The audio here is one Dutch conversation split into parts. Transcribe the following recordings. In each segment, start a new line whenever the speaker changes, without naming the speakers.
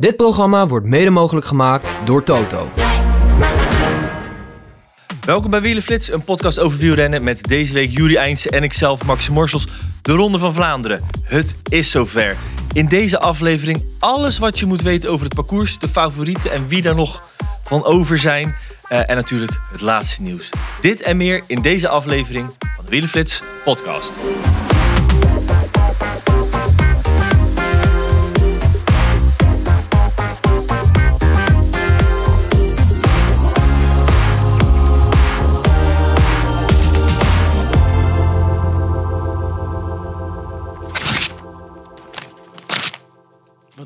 Dit programma wordt mede mogelijk gemaakt door Toto.
Welkom bij Wielenflits, een podcast over wielrennen met deze week Juri Eindse en ikzelf, Max Morsels, de Ronde van Vlaanderen. Het is zover. In deze aflevering alles wat je moet weten over het parcours, de favorieten en wie daar nog van over zijn. Eh, en natuurlijk het laatste nieuws. Dit en meer in deze aflevering van de Wielenflits podcast.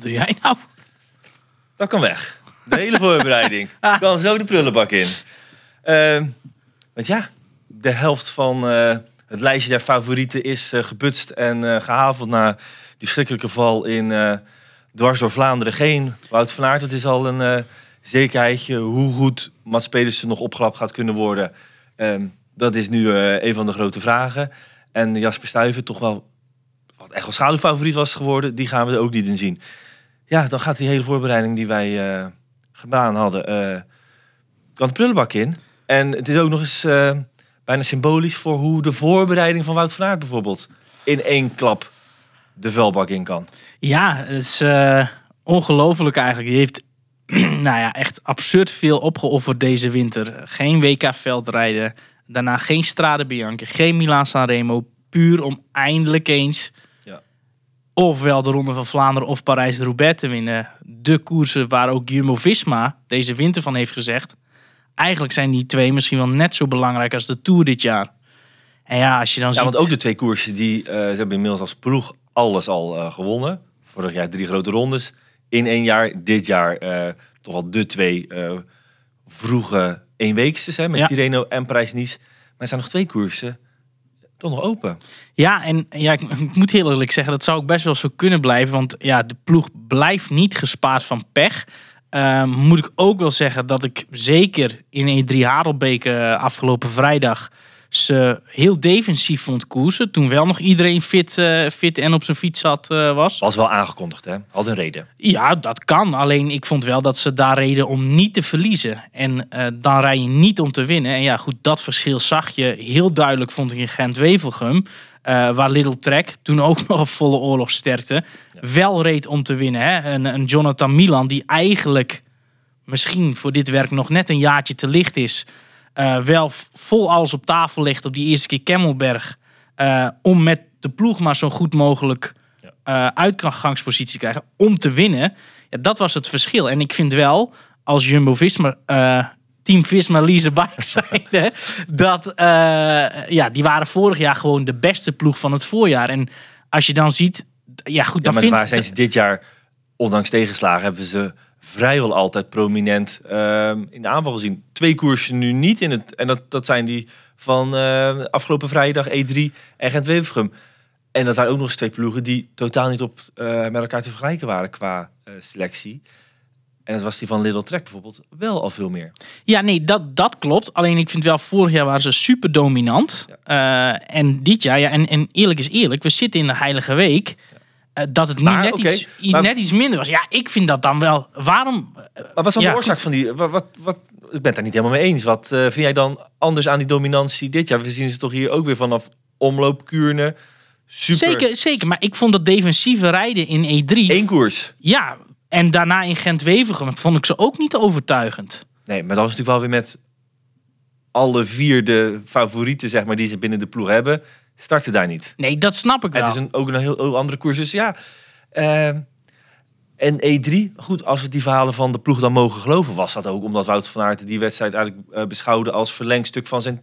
Doe jij nou?
Dat kan weg. De hele voorbereiding. kan zo de prullenbak in. Ehm, want ja, de helft van eh, het lijstje der favorieten is uh, gebutst en uh, gehaveld na die verschrikkelijke val in dwars door Vlaanderen. Geen Wout van Aert, het is al een zekerheidje hoe goed Mats Pedersen nog opgelapt gaat kunnen worden. Ehm, dat is nu een van de grote vragen. En Jasper Stuyven, toch wel wat echt wel schaduwfavoriet was geworden, die gaan we er ook niet in zien. Ja, dan gaat die hele voorbereiding die wij uh, gedaan hadden, uh, kan de prullenbak in. En het is ook nog eens uh, bijna symbolisch voor hoe de voorbereiding van Wout van Aert bijvoorbeeld in één klap de vuilbak in kan.
Ja, het is ongelooflijk eigenlijk. Die heeft nou ja, echt absurd veel opgeofferd deze winter. Geen WK-veldrijden, daarna geen Strade Bianchi, geen Milan Sanremo. Puur om eindelijk eens ofwel de Ronde van Vlaanderen of Parijs-Roubaix te winnen. De koersen waar ook Jumbo-Visma deze winter van heeft gezegd. Eigenlijk zijn die twee misschien wel net zo belangrijk als de Tour dit jaar. En ja, als je dan
ja,
ziet...
want ook de twee koersen, die uh, ze hebben inmiddels als ploeg alles al uh, gewonnen. Vorig jaar drie grote rondes in één jaar. Dit jaar uh, toch wel de twee vroege eenweeksters hè, met ja. En Parijs-Nice. Maar er zijn nog twee koersen nog open.
Ja, en ja, ik, moet heel eerlijk zeggen, dat zou ook best wel zo kunnen blijven. Want ja, de ploeg blijft niet gespaard van pech. Uh, moet ik ook wel zeggen dat ik zeker in E3 Harelbeek uh, afgelopen vrijdag ze heel defensief vond koersen. Toen wel nog iedereen fit, uh, fit en op zijn fiets zat uh, was.
Was wel aangekondigd, hè? Had een reden.
Ja, dat kan. Alleen ik vond wel dat ze daar reden om niet te verliezen. En uh, dan rij je niet om te winnen. En ja, goed, dat verschil zag je heel duidelijk, vond ik in Gent-Wevelgem. waar Little Trek, toen ook nog op volle oorlogsterkte, ja. wel reed om te winnen. Hè? Een, een Jonathan Milan, die eigenlijk misschien voor dit werk nog net een jaartje te licht is... Uh, wel vol alles op tafel ligt op die eerste keer Kemmelberg. Uh, om met de ploeg maar zo goed mogelijk uh, uitgangspositie te krijgen. Om te winnen. Ja, dat was het verschil. En ik vind wel, als Jumbo-Visma... Team Visma Lise Bike zeiden... dat ja, die waren vorig jaar gewoon de beste ploeg van het voorjaar. En als je dan ziet... Ja, goed,
ja,
dan
maar
vind
waar zijn ze dit jaar... Ondanks tegenslagen hebben ze vrijwel altijd prominent uh, in de aanval gezien. Twee koersen nu niet in het. En dat, dat zijn die van uh, afgelopen vrijdag E3 en Gent-Wevelgem. En dat waren ook nog eens twee ploegen die totaal niet op, uh, met elkaar te vergelijken waren qua uh, selectie. En dat was die van Little Trek bijvoorbeeld wel al veel meer.
Ja, nee, dat, dat klopt. Alleen ik vind wel, vorig jaar waren ze super dominant. Ja. en dit jaar, ja, en, en eerlijk is eerlijk, we zitten in de Heilige Week. Uh, dat het nu
maar,
net,
okay,
iets, maar, net iets minder was. Ja, ik vind dat dan wel. Waarom?
Maar wat is dan
ja,
de oorzaak
goed.
van die? Wat, wat, wat, ik ben het daar niet helemaal mee eens. Wat uh, vind jij dan anders aan die dominantie dit jaar? We zien ze toch hier ook weer vanaf omloop Kuurne. Super.
Zeker, zeker. Maar ik vond dat defensieve rijden in E3.
Eén koers.
Ja, en daarna in Gent-Wevelgem vond ik ze ook niet overtuigend.
Nee, maar dat was natuurlijk wel weer met alle vier de favorieten zeg maar, die ze binnen de ploeg hebben starten daar niet.
Nee, dat snap ik wel.
Het is een, ook een heel, heel andere koers. Dus ja. Uh, en E3, goed, als we die verhalen van de ploeg dan mogen geloven, was dat ook omdat Wout van Aert die wedstrijd eigenlijk uh, beschouwde als verlengstuk van zijn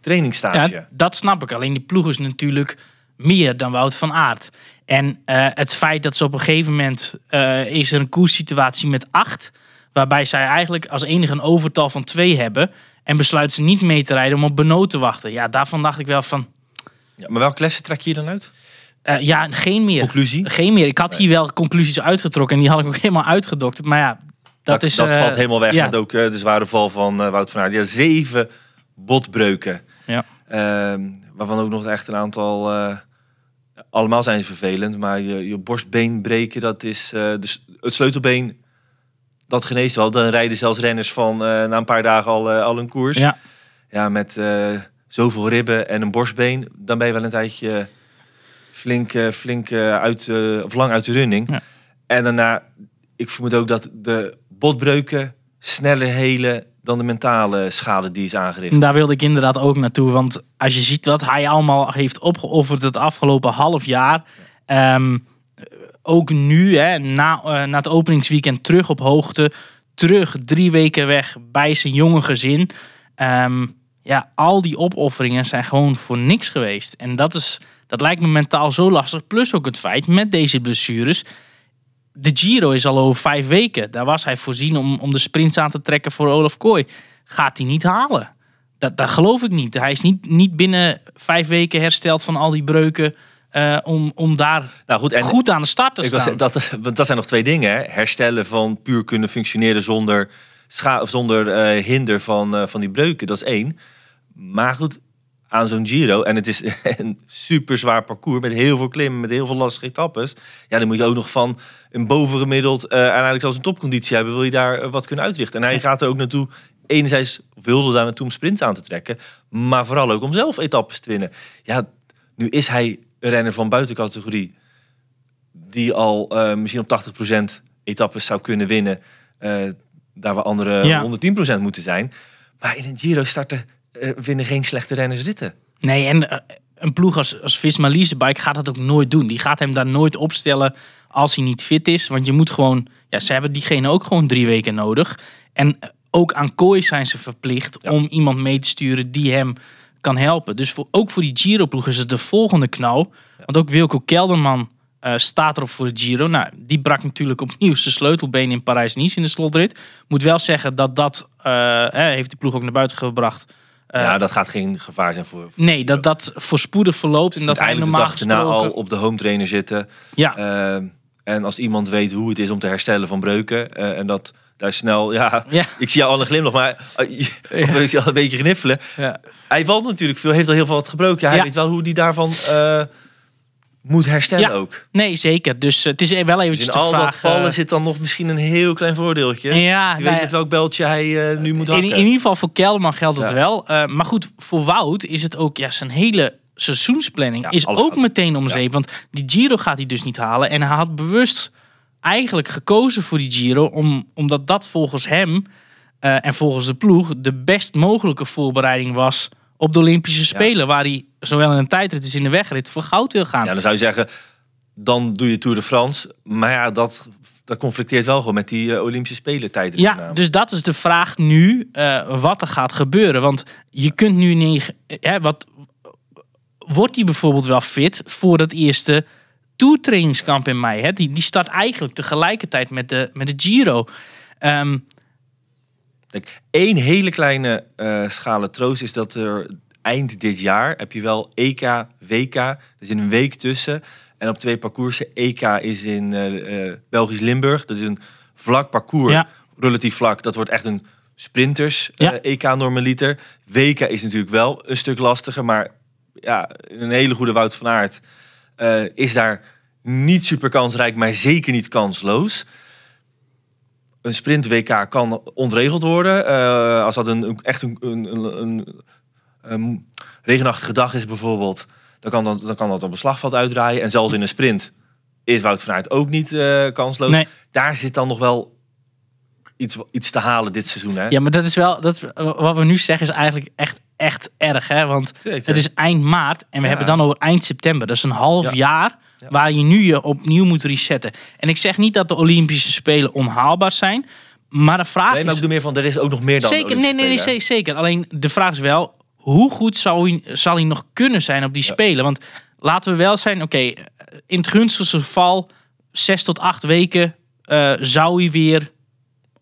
trainingsstage.
Ja, dat snap ik. Alleen die ploeg is natuurlijk meer dan Wout van Aert. En uh, het feit dat ze op een gegeven moment uh, is er een koerssituatie met acht, waarbij zij eigenlijk als enige een overtal van twee hebben en besluiten ze niet mee te rijden om op Benoot te wachten. Ja, daarvan dacht ik wel van,
ja, maar welke lessen trek je hier dan uit?
Uh, ja, geen meer.
Conclusie?
Geen meer. Ik had hier wel conclusies uitgetrokken en die had ik ook helemaal uitgedokterd. Maar ja, dat,
dat
is...
Dat
uh,
valt helemaal weg ja. met ook uh, de zware val van Wout van Aert. Ja, zeven botbreuken.
Ja.
Ehm, waarvan ook nog echt een aantal... allemaal zijn ze vervelend, maar je, je borstbeen breken, dat is... dus het sleutelbeen dat geneest wel. Dan rijden zelfs renners van eh, na een paar dagen al, eh, al een koers.
Ja.
Ja, met eh, zoveel ribben en een borstbeen, dan ben je wel een tijdje flink, eh, flink eh, uit, eh, of lang uit de running.
Ja.
En daarna, ik vermoed ook dat de botbreuken sneller helen dan de mentale schade die is aangericht.
En Daar wilde ik inderdaad ook naartoe. Want als je ziet wat hij allemaal heeft opgeofferd het afgelopen half jaar. ehm, ook nu, hè, na, na het openingsweekend, terug op hoogte. Terug drie weken weg bij zijn jonge gezin. Ehm, ja, al die opofferingen zijn gewoon voor niks geweest. En dat, is, dat lijkt me mentaal zo lastig. Plus ook het feit, met deze blessures... De Giro is al over vijf weken. Daar was hij voorzien om, om de sprints aan te trekken voor Olaf Kooi. Gaat hij niet halen. Dat, dat geloof ik niet. Hij is niet, niet binnen vijf weken hersteld van al die breuken... eh, om, om daar
Nou goed, en
goed aan de start te
ik was,
staan.
dat, want dat zijn nog twee dingen. Hè? Herstellen van puur kunnen functioneren zonder, scha of zonder eh, hinder van, eh, van die breuken, dat is één. Maar goed, aan zo'n Giro, en het is een super zwaar parcours met heel veel klimmen, met heel veel lastige etappes. Ja, dan moet je ook nog van een bovengemiddeld eh en eigenlijk zelfs een topconditie hebben, wil je daar eh, wat kunnen uitrichten. En hij gaat er ook naartoe, enerzijds wilde daar naartoe om sprints aan te trekken, maar vooral ook om zelf etappes te winnen. Ja, nu is hij een renner van buitencategorie die al eh, misschien op 80% etappes zou kunnen winnen. eh, daar waar anderen
Ja.
110% moeten zijn. Maar in een Giro starten winnen geen slechte renners ritten.
Nee, en eh, een ploeg als, als Visma Leasebike gaat dat ook nooit doen. Die gaat hem daar nooit opstellen als hij niet fit is. Want je moet gewoon... Ja, ze hebben diegene ook gewoon drie weken nodig. En eh, ook aan Kooi zijn ze verplicht
Ja.
om iemand mee te sturen die hem kan helpen. Dus voor, ook voor die Giro-ploeg is het de volgende knauw. Want ook Wilco Kelderman eh, staat erop voor de Giro. Nou, die brak natuurlijk opnieuw zijn sleutelbeen in Parijs-Nice in de slotrit. Moet wel zeggen dat dat eh, heeft de ploeg ook naar buiten gebracht. Eh,
ja, dat gaat geen gevaar zijn voor. voor
Nee, dat dat voorspoedig verloopt en dat hij normaal
daarna
gesproken...
al op de home trainer zitten.
Ja,
Eh, en als iemand weet hoe het is om te herstellen van breuken. eh, en dat daar snel, ja,
ja,
ik zie jou al een glimlach, maar eh, of ik zie al een beetje gniffelen.
ja.
Hij valt natuurlijk veel, heeft al heel veel wat gebroken. Ja, hij weet wel hoe die daarvan eh, moet herstellen
Ja.
ook.
Nee, zeker. Dus eh, het is wel
Dus
eventjes
in
de
al
vraag...
dat vallen
eh,
zit dan nog misschien een heel klein voordeeltje.
ja,
Je
nou
weet
ja,
met welk beltje hij eh, nu moet
in,
hakken.
in ieder geval voor Kelderman geldt het wel. Maar goed, voor Wout is het ook... Ja, zijn hele seizoensplanning is ook
gaat-
meteen om zeep. Want die Giro gaat hij dus niet halen. En hij had bewust eigenlijk gekozen voor die Giro... Om, omdat dat volgens hem en volgens de ploeg... de best mogelijke voorbereiding was op de Olympische Spelen. Waar hij zowel in een tijdrit als in de wegrit voor goud wil gaan.
Ja, dan zou je zeggen, dan doe je Tour de France. Maar ja, dat, dat conflicteert wel gewoon met die eh, Olympische Spelen tijd.
Ja, dus dat is de vraag nu, eh, wat er gaat gebeuren. Want je kunt nu niet... Hè, wat, wordt hij bijvoorbeeld wel fit voor dat eerste toertrainingskamp in mei? Hè? Die, die start eigenlijk tegelijkertijd met de, met de Giro. Ehm,
Eén hele kleine schale troost is dat er eind dit jaar heb je wel EK, WK. Er zit een week tussen. En op twee parcoursen. EK is in eh, eh, Belgisch Limburg. Dat is een vlak parcours.
Ja.
Relatief vlak. Dat wordt echt een sprinters
Ja.
EK normaliter. WK is natuurlijk wel een stuk lastiger. Maar ja, een hele goede Wout van Aert is daar niet super kansrijk, maar zeker niet kansloos. Een sprint WK kan ontregeld worden. Eh, als dat een, echt een, een, een, een, een regenachtige dag is bijvoorbeeld, dan kan dat, dan kan dat op een slagveld uitdraaien. En zelfs in een sprint is Wout van Aert ook niet eh, kansloos.
Nee.
Daar zit dan nog wel iets, iets te halen dit seizoen. Hè?
ja, maar dat is wel... Dat is, wat we nu zeggen is eigenlijk echt, echt erg. Hè? Want
Zeker.
het is eind maart en we
Ja.
hebben dan over eind september. Dat is een half
Ja.
jaar
Ja.
waar je nu je opnieuw moet resetten. En ik zeg niet dat de Olympische Spelen onhaalbaar zijn. Maar de vraag
nee, maar
is...
ik doe meer van, er is ook nog meer dan
Zeker, nee, nee, nee, zeker. Alleen de vraag is wel, hoe goed zal hij, zal hij nog kunnen zijn op die
Ja.
Spelen? Want laten we wel zijn, oké, in het gunstigste geval, zes tot acht weken eh, zou hij weer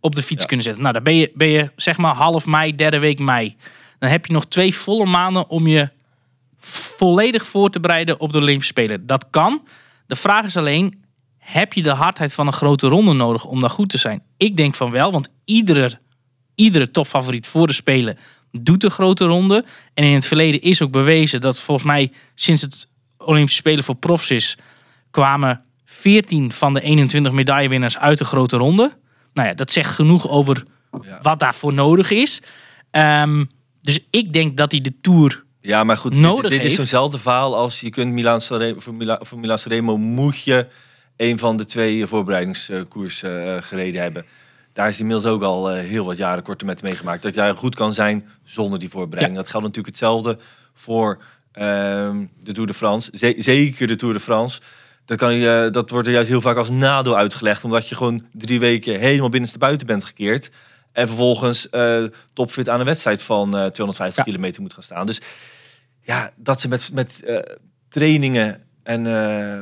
op de fiets
Ja.
kunnen zetten. Nou, dan ben je, ben je zeg maar half mei, derde week mei. Dan heb je nog twee volle maanden om je volledig voor te bereiden op de Olympische Spelen. Dat kan. De vraag is alleen, heb je de hardheid van een grote ronde nodig om daar goed te zijn? Ik denk van wel, want iedere, iedere topfavoriet voor de Spelen doet de grote ronde. En in het verleden is ook bewezen dat volgens mij sinds het Olympische Spelen voor profs is, kwamen 14 van de 21 medaillewinnaars uit de grote ronde. nou ja, dat zegt genoeg over
Ja.
wat daarvoor nodig is. Ehm, dus ik denk dat hij de Tour...
Ja, maar goed,
nodig
dit, dit is zo'nzelfde verhaal als je kunt Milan Sanremo, voor, Mila, voor Milan Sanremo moet je een van de twee voorbereidingskoersen eh, gereden hebben. Daar is inmiddels ook al eh, heel wat jaren korte met meegemaakt. Dat jij goed kan zijn zonder die voorbereiding. Dat geldt natuurlijk hetzelfde voor ehm, de Tour de France. Ze- zeker de Tour de France. Dat, kan je, eh, dat wordt er juist heel vaak als nadeel uitgelegd. Omdat je gewoon drie weken helemaal binnenste buiten bent gekeerd. En vervolgens eh, topfit aan een wedstrijd van eh, 250
Ja.
kilometer moet gaan staan. Dus ja, dat ze met, met eh, trainingen en eh,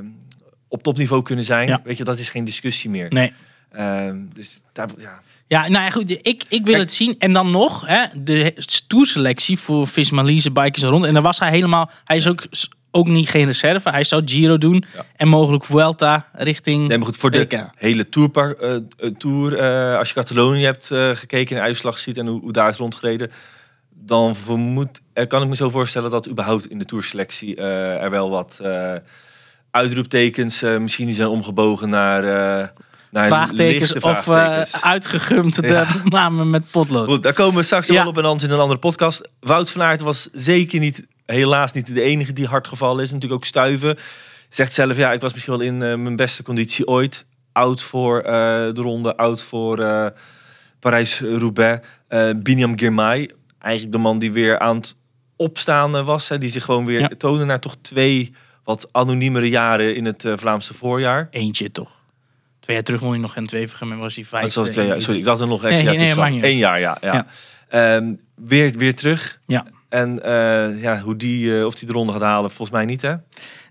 op topniveau kunnen zijn,
Ja.
weet je, dat is geen discussie meer.
Nee.
Ehm, dus daar, ja,
Ja, nou ja, goed. Ik, ik wil
Kijk-
het zien. En dan nog, hè, de tourselectie voor Visma Lease Bikers rond. En daar was hij helemaal... Hij is ook, ook niet geen reserve. Hij zou Giro doen.
Ja.
En mogelijk Vuelta richting...
nee, maar goed, voor de hele tourpar, eh, eh, tour, eh, als je Catalonië hebt gekeken en de uitslag ziet en hoe, hoe daar is rondgereden, dan vermoed, kan ik me zo voorstellen dat überhaupt in de tourselectie er wel wat uitroeptekens misschien die zijn omgebogen naar, naar
vraagtekens of
vraagtekens.
uitgegumd de
Ja.
namen met potlood.
Goed, daar komen we straks
Ja.
wel op en anders in een andere podcast. Wout van Aert was zeker niet, helaas niet de enige die hard gevallen is. Natuurlijk ook Stuiven. Zegt zelf, ja, ik was misschien wel in eh, mijn beste conditie ooit. Oud voor eh, de ronde, oud voor eh, Parijs-Roubaix. Binyam Girmay, eigenlijk de man die weer aan het opstaan was. Hè, die zich gewoon weer
Ja.
toonde naar toch twee wat anoniemere jaren in het Vlaamse voorjaar.
Eentje toch. Twee jaar terug won hij nog geen twee en was hij vijf.
jaar. Sorry, ik dacht er nog
Nee,
extra
nee,
jaar
nee, niet
Eén jaar, ja. ja. Ehm, weer, weer terug.
Ja.
En eh, ja, hoe die, eh, of die de ronde gaat halen, volgens mij niet, hè?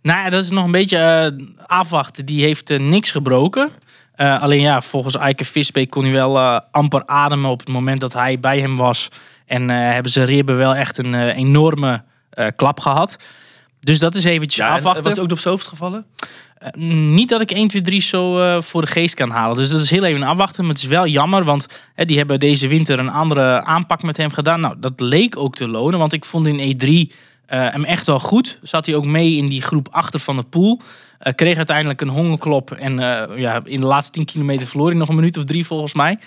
Nou ja, dat is nog een beetje eh, afwachten. Die heeft niks gebroken. Alleen ja, volgens Eike Visbeek kon hij wel amper ademen op het moment dat hij bij hem was. En hebben ze ribben wel echt een enorme klap gehad. Dus dat is eventjes
Ja, en,
afwachten.
was het ook op zijn hoofd gevallen?
Eh, niet dat ik 1, 2, 3 zo eh, voor de geest kan halen. Dus dat is heel even afwachten. Maar het is wel jammer, want die hebben deze winter een andere aanpak met hem gedaan. Nou, dat leek ook te lonen, want ik vond in E3 eh, hem echt wel goed. Zat hij ook mee in die groep achter van de pool. Kreeg uiteindelijk een hongerklop. En ja, in de laatste 10 kilometer verloor hij nog een minuut of drie volgens mij.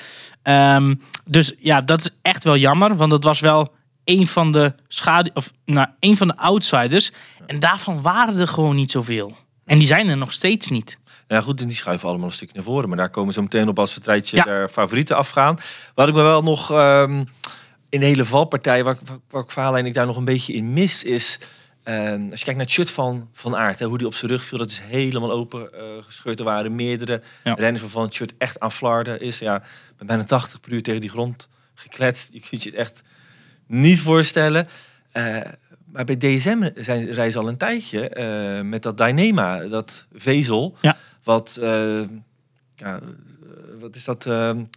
Ehm, dus ja, dat is echt wel jammer. Want dat was wel een van de schade of nou, een van de outsiders. En daarvan waren er gewoon niet zoveel. En die zijn er nog steeds niet.
Ja, goed, en die schuiven allemaal een stukje naar voren. Maar daar komen zo meteen op als we het rijtje
Ja.
der favorieten afgaan. Wat ik me wel nog ehm, in de hele valpartij, waar, waar, waar ik verhaallijn ik daar nog een beetje in mis, is... ehm, als je kijkt naar het shirt van Van Aert, hè, hoe die op zijn rug viel, dat is helemaal open eh, gescheurd. Er waren meerdere
Ja.
renners waarvan het shirt echt aan flarden is. Ja, met bijna 80 per uur tegen die grond gekletst. Je kunt je het echt niet voorstellen. Eh, maar bij DSM zijn, reizen ze al een tijdje eh, met dat Dynema, dat vezel.
Ja.
Wat, eh, ja, eh, wat is dat? eh, een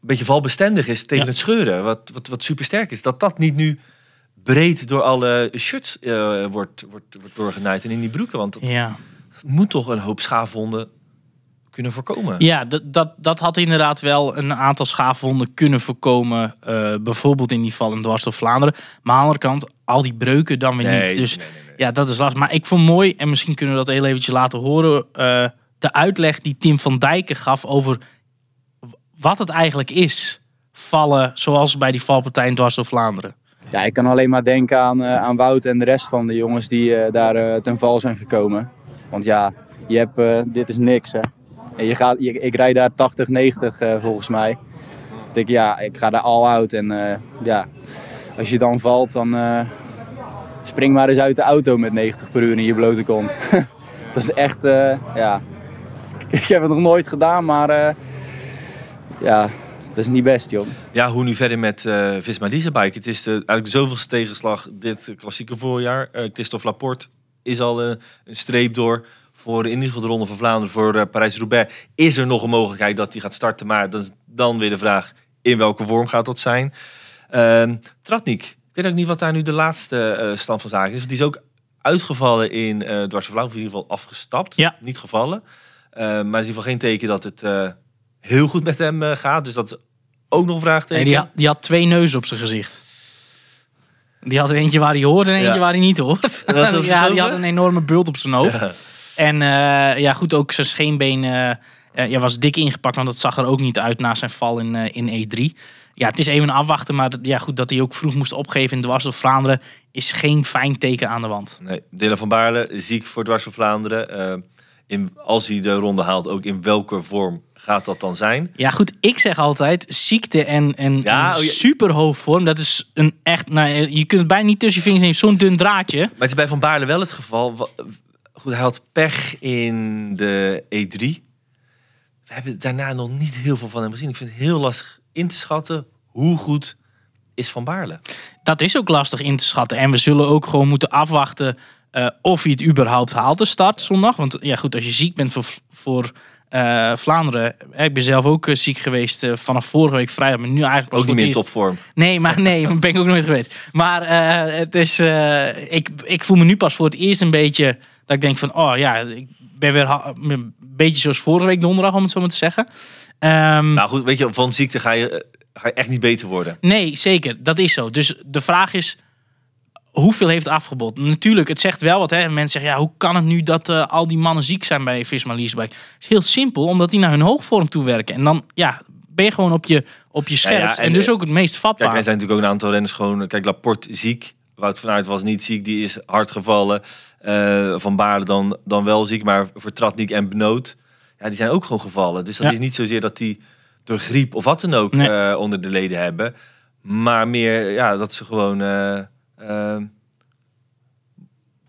beetje valbestendig is tegen
Ja.
het scheuren. Wat, wat, wat super sterk is. Dat dat niet nu breed door alle shirts wordt, wordt, wordt doorgenaaid en in die broeken. Want dat
Ja,
moet toch een hoop schaafwonden kunnen voorkomen.
ja dat, dat, dat had inderdaad wel een aantal schaafwonden kunnen voorkomen. eh, bijvoorbeeld in die val in dwars door Vlaanderen. Maar aan de andere kant, al die breuken dan weer niet. Dus
nee, nee, nee.
ja, dat is lastig. Maar ik vond mooi, en misschien kunnen we dat heel eventjes laten horen... eh, de uitleg die Tim van Dijken gaf over wat het eigenlijk is. Vallen zoals bij die valpartij in dwars door Vlaanderen.
Ja, ik kan alleen maar denken aan, eh, aan Wout en de rest van de jongens die eh, daar ten val zijn gekomen. Want ja, je hebt, eh, dit is niks hè. En je gaat, ik rijd daar 80, 90 eh, volgens mij. Ik denk ja, ik ga daar all out. En eh, ja, als je dan valt, dan eh, spring maar eens uit de auto met 90 per uur in je blote kont. Dat is echt, ja. Ik heb het nog nooit gedaan, maar ja, dat is niet best joh.
Ja, hoe nu verder met eh Visma Leasebike? Het is de, eigenlijk de zoveelste tegenslag dit klassieke voorjaar. Eh Christophe Laporte is al een streep door voor in ieder geval de Ronde van Vlaanderen, voor eh, Parijs-Roubaix. Is er nog een mogelijkheid dat hij gaat starten? Maar dan, dan weer de vraag, in welke vorm gaat dat zijn? Ehm Tratnik, ik weet ook niet wat daar nu de laatste eh, stand van zaken is. Want die is ook uitgevallen in eh Dwars of in ieder geval afgestapt.
Ja.
Niet gevallen. Eh, maar is in ieder geval geen teken dat het heel goed met hem gaat. Dus dat is ook nog een vraagteken.
Nee, die, had, die had twee neuzen op zijn gezicht. Die had er eentje waar hij hoort en eentje
Ja.
waar hij niet hoort. ja, die had een enorme bult op zijn hoofd.
Ja.
En eh, ja, goed, ook zijn scheenbeen eh, Eh ja, was dik ingepakt, want dat zag er ook niet uit na zijn val in, in E3. Ja, het is even afwachten, maar ja, goed, dat hij ook vroeg moest opgeven in Dwars door Vlaanderen is geen fijn teken aan de wand.
Nee, Dylan van Baarle, ziek voor Dwars Vlaanderen. In, als hij de ronde haalt, ook in welke vorm gaat dat dan zijn?
Ja, goed, ik zeg altijd ziekte en, en,
Ja,
en
oh ja.
super hoofdvorm. Dat is een echt, nou, je kunt het bijna niet tussen je vingers nemen, zo'n dun draadje.
Maar het is bij Van Baarle wel het geval. Goed, hij had pech in de E3. We hebben daarna nog niet heel veel van hem gezien. Ik vind het heel lastig in te schatten hoe goed is Van Baarle.
Dat is ook lastig in te schatten. En we zullen ook gewoon moeten afwachten eh, of hij het überhaupt haalt de start zondag. Want ja, goed, als je ziek bent voor, voor eh, Vlaanderen. Ik ben zelf ook eh, ziek geweest vanaf vorige week vrijdag. Maar nu eigenlijk
Ook niet meer in topvorm.
Nee, maar nee, ben ik ook nooit geweest. Maar het is, ik, ik voel me nu pas voor het eerst een beetje dat ik denk van, oh ja, ik ben weer een beetje zoals vorige week donderdag, om het zo maar te zeggen. Ehm,
Nou goed, weet je, van ziekte ga je, ga je echt niet beter worden.
Nee, zeker. Dat is zo. Dus de vraag is, hoeveel heeft afgebod? Natuurlijk, het zegt wel wat. Hè? Mensen zeggen, ja, hoe kan het nu dat eh, al die mannen ziek zijn bij Visma? Het is heel simpel, omdat die naar hun hoogvorm toe werken. En dan ja, ben je gewoon op je, op je scherpst.
en,
en, dus ook het meest vatbaar.
Kijk, er zijn natuurlijk ook een aantal renners gewoon... Kijk, Laporte ziek. Wout van Aert was niet ziek. Die is hard gevallen. Eh, van Baarle dan, dan wel ziek. Maar Vertratnik en Benoot... Ja, die zijn ook gewoon gevallen. Dus dat
Ja.
is niet zozeer dat die door griep of wat dan ook
Nee.
eh, onder de leden hebben. Maar meer ja, dat ze gewoon... eh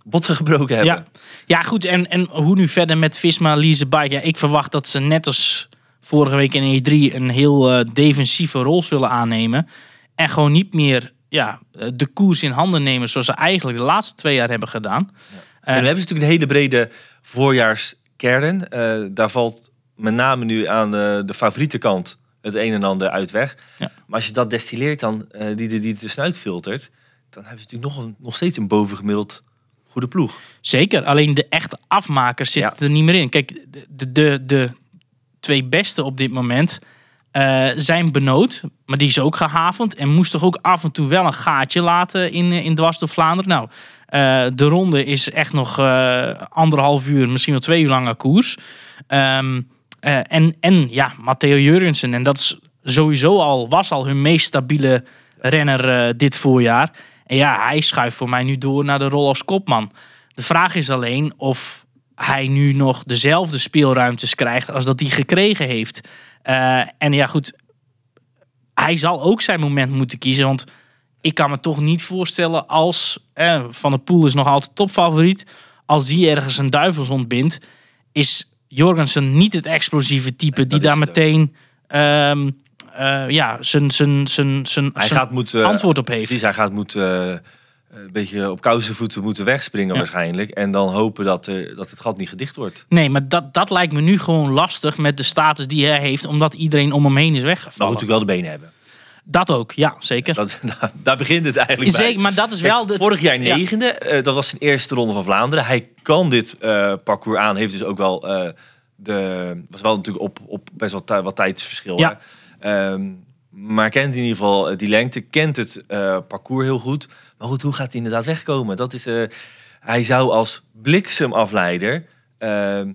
botten gebroken hebben.
Ja, ja goed. En, en hoe nu verder met Visma Leasebike? Ja, ik verwacht dat ze net als vorige week in E3 een heel defensieve rol zullen aannemen. En gewoon niet meer ja, eh, de koers in handen nemen zoals ze eigenlijk de laatste twee jaar hebben gedaan.
En nu hebben ze natuurlijk een hele brede voorjaarskern. Eh, daar valt met name nu aan de, de favoriete kant het een en ander uit weg.
Ja.
Maar als je dat destilleert dan, eh, die, die, die tussenuit filtert, dan hebben ze natuurlijk nog, een, nog steeds een bovengemiddeld goede ploeg.
Zeker, alleen de echte afmakers zitten
Ja.
er niet meer in. Kijk, de, de, de twee beste op dit moment eh, zijn Benoot, maar die is ook gehavend. En moest toch ook af en toe wel een gaatje laten in, in Dwars door Vlaanderen. Nou, eh, de ronde is echt nog eh, anderhalf uur, misschien wel twee uur lange koers. Ehm, eh, en, en ja, Matteo Jurgensen. En dat is sowieso al, was al hun meest stabiele renner dit voorjaar. En ja, hij schuift voor mij nu door naar de rol als kopman. De vraag is alleen of hij nu nog dezelfde speelruimtes krijgt als dat hij gekregen heeft. Eh, en ja, goed, hij zal ook zijn moment moeten kiezen. Want ik kan me toch niet voorstellen als eh, Van der Poel is nog altijd topfavoriet. Als die ergens een duivels bindt, is Jorgensen niet het explosieve type die daar meteen ehm, eh, ja, zijn, zijn, zijn, zijn,
Hij gaat
antwoord op heeft.
Precies, hij gaat moeten, eh, een beetje op kousenvoeten moeten wegspringen
Ja.
waarschijnlijk. En dan hopen dat, er, dat het gat niet gedicht wordt.
Nee, maar dat, dat lijkt me nu gewoon lastig met de status die hij heeft, omdat iedereen om hem heen is
Maar
weggevallen.
moet natuurlijk wel de benen hebben.
Dat ook, ja, zeker.
Dat, daar, daar begint het eigenlijk bij.
zeker maar dat is wel de.
vorig jaar
ja.
negende, eh, dat was zijn eerste ronde van Vlaanderen. Hij kan dit eh, parcours aan, heeft dus ook wel eh, de was wel natuurlijk op, op best wel wat tijdsverschil.
Ja.
Ehm, maar kent in ieder geval eh, die lengte, kent het eh, parcours heel goed. Maar goed, hoe gaat hij inderdaad wegkomen? Dat is, eh, hij zou als bliksemafleider ehm,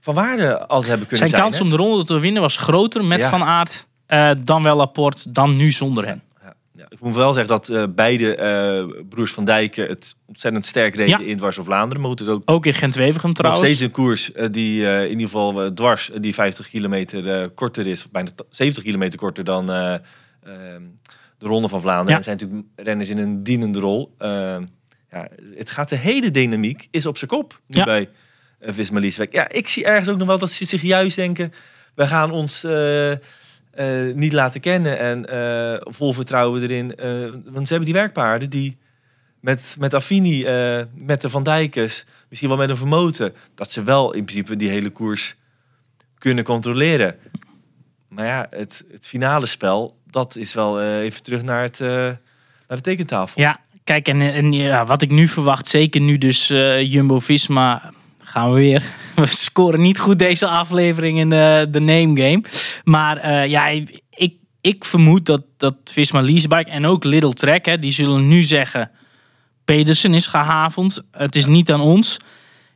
van waarde altijd hebben kunnen
Zijn
zijn.
kans
hè?
om de ronde te winnen was groter met
Ja.
Van Aert eh, dan wel Laporte, dan nu zonder hen.
Ja, ja. Ik moet wel zeggen dat eh, beide broers van Dijken het ontzettend sterk reden in Dwars door Vlaanderen. Maar goed, ook
Ook in Gent-Wevergem
nog
trouwens.
steeds een koers die in ieder geval dwars die 50 kilometer korter is. Of bijna t- 70 kilometer korter dan eh, ehm, de Ronde van Vlaanderen.
Ja.
En zijn natuurlijk renners in een dienende rol. Ehm, ja, het gaat de hele dynamiek is op zijn kop nu
Ja.
bij uh, Visma Leasewijk. Ja, ik zie ergens ook nog wel dat ze zich juist denken... we gaan ons eh, eh, niet laten kennen en eh, vol vertrouwen erin. eh, want ze hebben die werkpaarden die met, met Affini, eh, met de Van Dijkers, misschien wel met een Vermoten... dat ze wel in principe die hele koers kunnen controleren. Maar ja, het, het finale spel, dat is wel eh, even terug naar, het, eh, naar de tekentafel.
Ja, kijk, en, en ja, wat ik nu verwacht, zeker nu dus eh, Jumbo-Visma, gaan we weer. We scoren niet goed deze aflevering in de, de name game. Maar eh, ja, ik, ik vermoed dat, dat Visma Leasebike en ook Little Trek, hè, die zullen nu zeggen... Pedersen is gehavend, het is niet aan ons.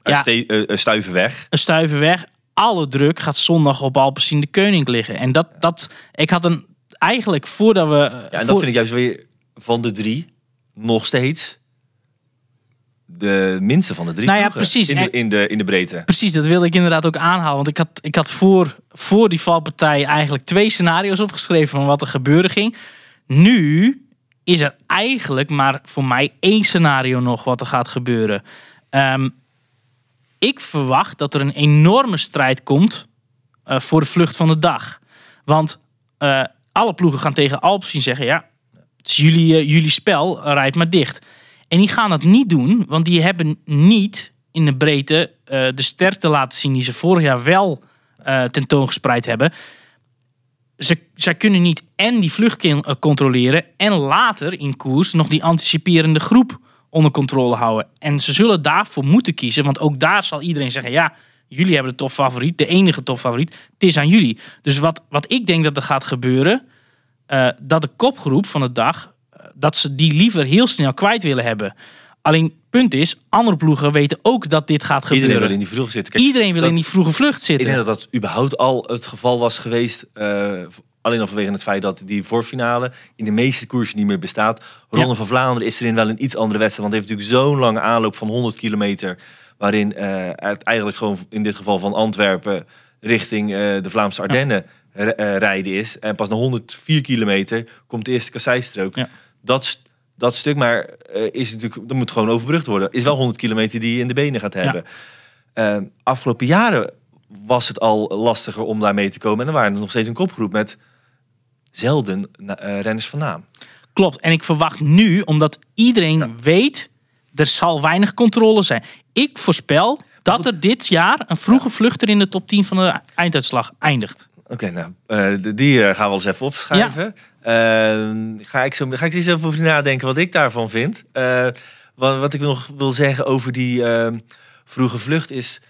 Ja.
eh, stuiven weg.
Een stuiven weg. alle druk gaat zondag op Alpecin de Koning liggen. En dat, dat ik had een eigenlijk voordat we.
Ja, en dat
voor-
vind ik juist weer van de drie nog steeds de minste van de drie.
Nou ja, precies.
In de, in, de, in de breedte.
Precies, dat wilde ik inderdaad ook aanhalen. Want ik had, ik had voor, voor die valpartij eigenlijk twee scenario's opgeschreven van wat er gebeuren ging. Nu is er eigenlijk maar voor mij één scenario nog wat er gaat gebeuren. Ehm, ik verwacht dat er een enorme strijd komt eh, voor de vlucht van de dag. Want eh, alle ploegen gaan tegen Alpecin zeggen... ja, het is jullie, eh, jullie spel, rijd maar dicht. En die gaan het niet doen, want die hebben niet in de breedte eh, de sterkte laten zien... die ze vorig jaar wel eh, tentoongespreid hebben. Ze, zij kunnen niet en die vlucht controleren... en later in koers nog die anticiperende groep onder controle houden. En ze zullen daarvoor moeten kiezen, want ook daar zal iedereen zeggen... ja, jullie hebben de topfavoriet, de enige topfavoriet. Het is aan jullie. Dus wat, wat ik denk dat er gaat gebeuren... eh, dat de kopgroep van de dag... eh, dat ze die liever heel snel kwijt willen hebben. Alleen, punt is, andere ploegen weten ook dat dit gaat gebeuren.
Iedereen wil in die vlucht zitten. Kijk,
Iedereen wil
dat-
in die vroege vlucht
Ik
zitten.
denk dat dat überhaupt al het geval was geweest. eh, alleen al vanwege het feit dat die voorfinale in de meeste koersen niet meer bestaat. Ronde van Vlaanderen is erin wel een iets andere wedstrijd. Want het heeft natuurlijk zo'n lange aanloop van 100 kilometer. Waarin eh, het eigenlijk gewoon in dit geval van Antwerpen richting eh, de Vlaamse Ardennen eh, rijden is. En pas na 104 kilometer komt de eerste kasseistrook.
Ja.
Dat, st- dat stuk maar is natuurlijk, dat moet gewoon overbrugd worden. Is wel 100 kilometer die je in de benen gaat hebben. Eh, afgelopen jaren was het al lastiger om daar mee te komen. En dan waren er nog steeds een kopgroep met zelden renners van naam.
Klopt. En ik verwacht nu, omdat iedereen weet, er zal weinig controle zijn. Ik voorspel dat er dit jaar een vroege vluchter in de top 10 van de einduitslag eindigt.
Oké, nou, eh, die eh, gaan we eens even opschrijven. Eh, ga, ik zo, ga ik eens even over nadenken wat ik daarvan vind. Eh, wat, wat ik nog wil zeggen over die eh, vroege vlucht is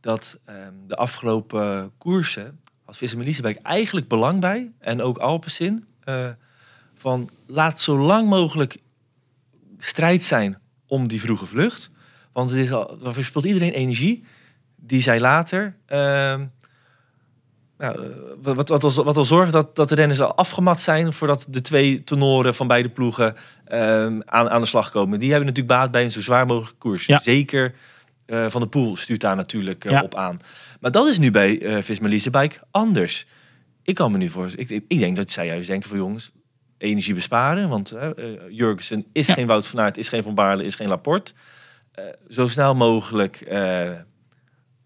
dat eh, de afgelopen koersen had Visser Melisabek eigenlijk belang bij. En ook Alpecin. van laat zo lang mogelijk strijd zijn om die vroege vlucht. Want het is al, dan verspilt iedereen energie. Die zei later... ehm, nou, eh, wat, wat, wat, wat al zorgt dat, dat de renners al afgemat zijn voordat de twee tenoren van beide ploegen ehm, aan, aan de slag komen. Die hebben natuurlijk baat bij een zo zwaar mogelijke koers.
Ja.
Zeker eh, Van de Poel stuurt daar natuurlijk eh,
Ja.
op aan. Maar dat is nu bij eh Visma Leasebike anders. Ik kan me nu voor. Ik, ik, ik denk dat zij juist denken van jongens, energie besparen. Want eh, Jurgensen is
Ja.
geen Wout van Aert, is geen Van Baarle, is geen Laporte. Eh, zo snel mogelijk eh,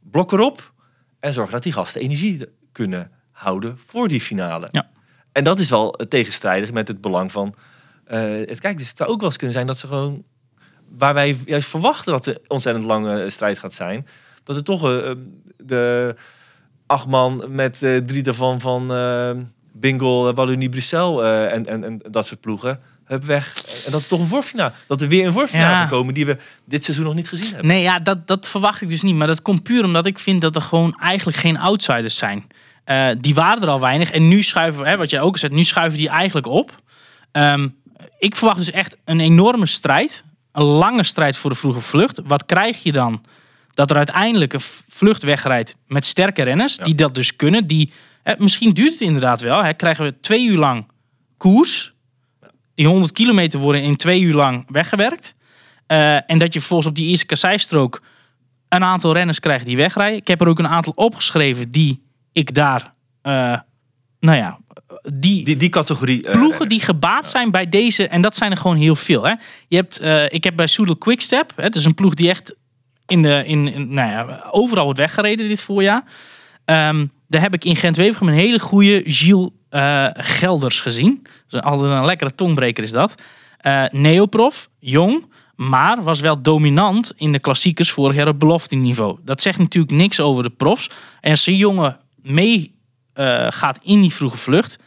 blok erop. En zorgen dat die gasten energie kunnen houden voor die finale.
Ja.
En dat is wel tegenstrijdig met het belang van... het, kijk, dus het zou ook wel eens kunnen zijn dat ze gewoon... Waar wij juist verwachten dat er ontzettend lange strijd gaat zijn... dat er toch de acht man met drie daarvan van Bingo, Wallonie, Bruxelles eh, en, en, en dat soort ploegen... hebben weg. En dat toch een voorfinale... Dat er weer een voorfinale
Ja.
komen die we dit seizoen nog niet gezien hebben.
Nee, ja, dat, dat verwacht ik dus niet. Maar dat komt puur omdat ik vind dat er gewoon eigenlijk geen outsiders zijn. Eh, die waren er al weinig. En nu schuiven, hè, wat jij ook zegt, nu schuiven die eigenlijk op. Ehm, ik verwacht dus echt een enorme strijd. Een lange strijd voor de vroege vlucht. Wat krijg je dan? Dat er uiteindelijk een vlucht wegrijdt met sterke renners. Die dat dus kunnen. Die, misschien duurt het inderdaad wel. Hè, krijgen we twee uur lang koers. Die 100 kilometer worden in twee uur lang weggewerkt. Eh, en dat je vervolgens op die eerste kasseistrook een aantal renners krijgt die wegrijden. Ik heb er ook een aantal opgeschreven die ik daar, eh, nou ja, die,
Die, die categorie... eh,
ploegen die gebaat zijn bij deze, en dat zijn er gewoon heel veel. Hè. Je hebt, eh, ik heb bij Soedel Quickstep, hè, het is een ploeg die echt in de, in, in- nou ja, overal wordt weggereden dit voorjaar. Ehm, daar heb ik in Gent-Wevergem een hele goede Gilles eh, Gelders gezien. Altijd een lekkere tongbreker is dat. Eh, neoprof, jong, maar was wel dominant in de klassiekers vorig jaar op. Dat zegt natuurlijk niks over de profs. En als een jongen mee eh, gaat in die vroege vlucht,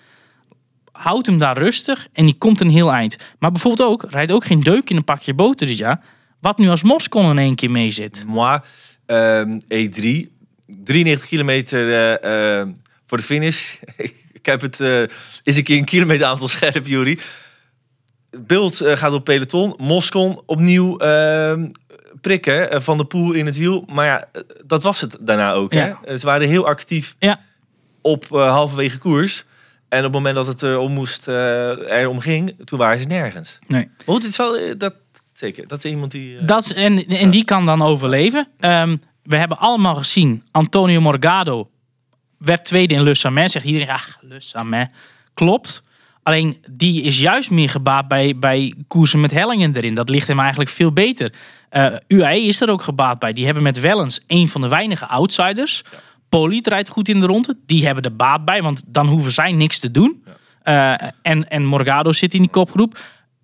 houdt hem daar rustig en die komt een heel eind. Maar bijvoorbeeld ook, rijdt ook geen deuk in een pakje boter dit jaar. Wat nu als Moscon in één keer mee zit.
Moi, ehm, E3, 93 kilometer eh, eh, voor de finish. ik heb het, eh is een keer een kilometer aantal scherp, Jury. Het beeld gaat op peloton. Moscon opnieuw ehm, prikken van de pool in het wiel. Maar ja, dat was het daarna ook.
Ja.
Hè? Ze waren heel actief
Ja.
op halverwege koers. En op het moment dat het er om moest, eh er om ging, toen waren ze nergens.
Nee.
Maar goed, het is wel, dat, zeker, dat is iemand die...
Dat, is- en, en die kan dan overleven. Ehm, we hebben allemaal gezien, Antonio Morgado werd tweede in Le. Zegt iedereen, ach, Le. Klopt. Alleen die is juist meer gebaat bij, bij koersen met hellingen erin. Dat ligt hem eigenlijk veel beter. Eh UAE is er ook gebaat bij. Die hebben met Wellens een van de weinige outsiders. Poliet rijdt goed in de ronde. Die hebben er baat bij, want dan hoeven zij niks te doen. Eh, en, en Morgado zit in die kopgroep.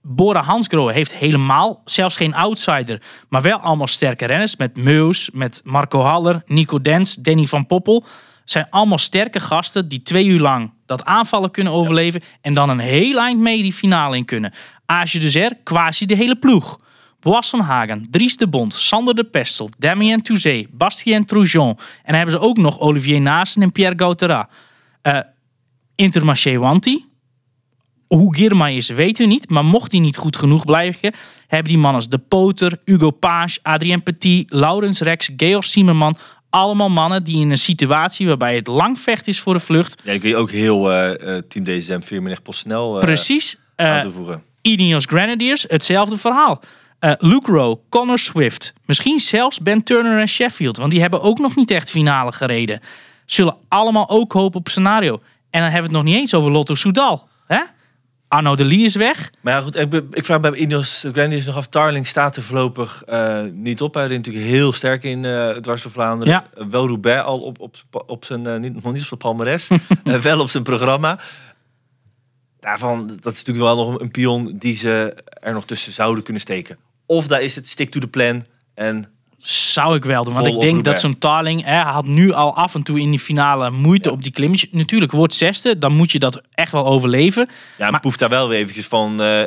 Bora Hansgrohe heeft helemaal zelfs geen outsider. Maar wel allemaal sterke renners. Met Meus, met Marco Haller, Nico Dens, Danny van Poppel. Zijn allemaal sterke gasten die twee uur lang dat aanvallen kunnen overleven. En dan een heel eind mee die finale in kunnen. Age de Zer, quasi de hele ploeg. Boasson Hagen, Dries de Bond, Sander de Pestel, Damien Touzé, Bastien Troujon. En dan hebben ze ook nog Olivier Naasten en Pierre Gautera. Eh Intermarché Wanti, hoe Girma is, weten we niet. Maar mocht hij niet goed genoeg blijven, hebben die mannen De Poter, Hugo Page, Adrien Petit, Laurens Rex, Georg Siemerman. Allemaal mannen die in een situatie waarbij het lang vecht is voor de vlucht.
Ja, dan kun je ook heel eh, eh, Team DSM, Firmin echt snel eh
Precies.
aan toevoegen.
Ineos Grenadiers, hetzelfde verhaal. Eh, Luke Rowe, Connor Swift, misschien zelfs Ben Turner en Sheffield, want die hebben ook nog niet echt finale gereden. Zullen allemaal ook hopen op scenario. En dan hebben we het nog niet eens over Lotto Soudal. Hè? Arno de Lee is weg.
Maar ja, goed, ik, ik vraag bij Ineos Grenadiers nog af. Tarling staat er voorlopig eh, niet op. Hij is natuurlijk heel sterk in eh dwars door Vlaanderen.
Ja.
Eh, wel Roubaix al op, op, op zijn, eh, niet, nog niet op zijn palmares, eh, wel op zijn programma. Daarvan, dat is natuurlijk wel nog een pion die ze er nog tussen zouden kunnen steken. Of daar is het stick to the plan en
Zou ik wel doen. Want
Vol
ik denk dat zo'n Tarling hè, hij had nu al af en toe in die finale moeite op die klimmetjes. Natuurlijk, wordt zesde, dan moet je dat echt wel overleven.
ja,
Maar-
poeft daar wel weer eventjes van, eh,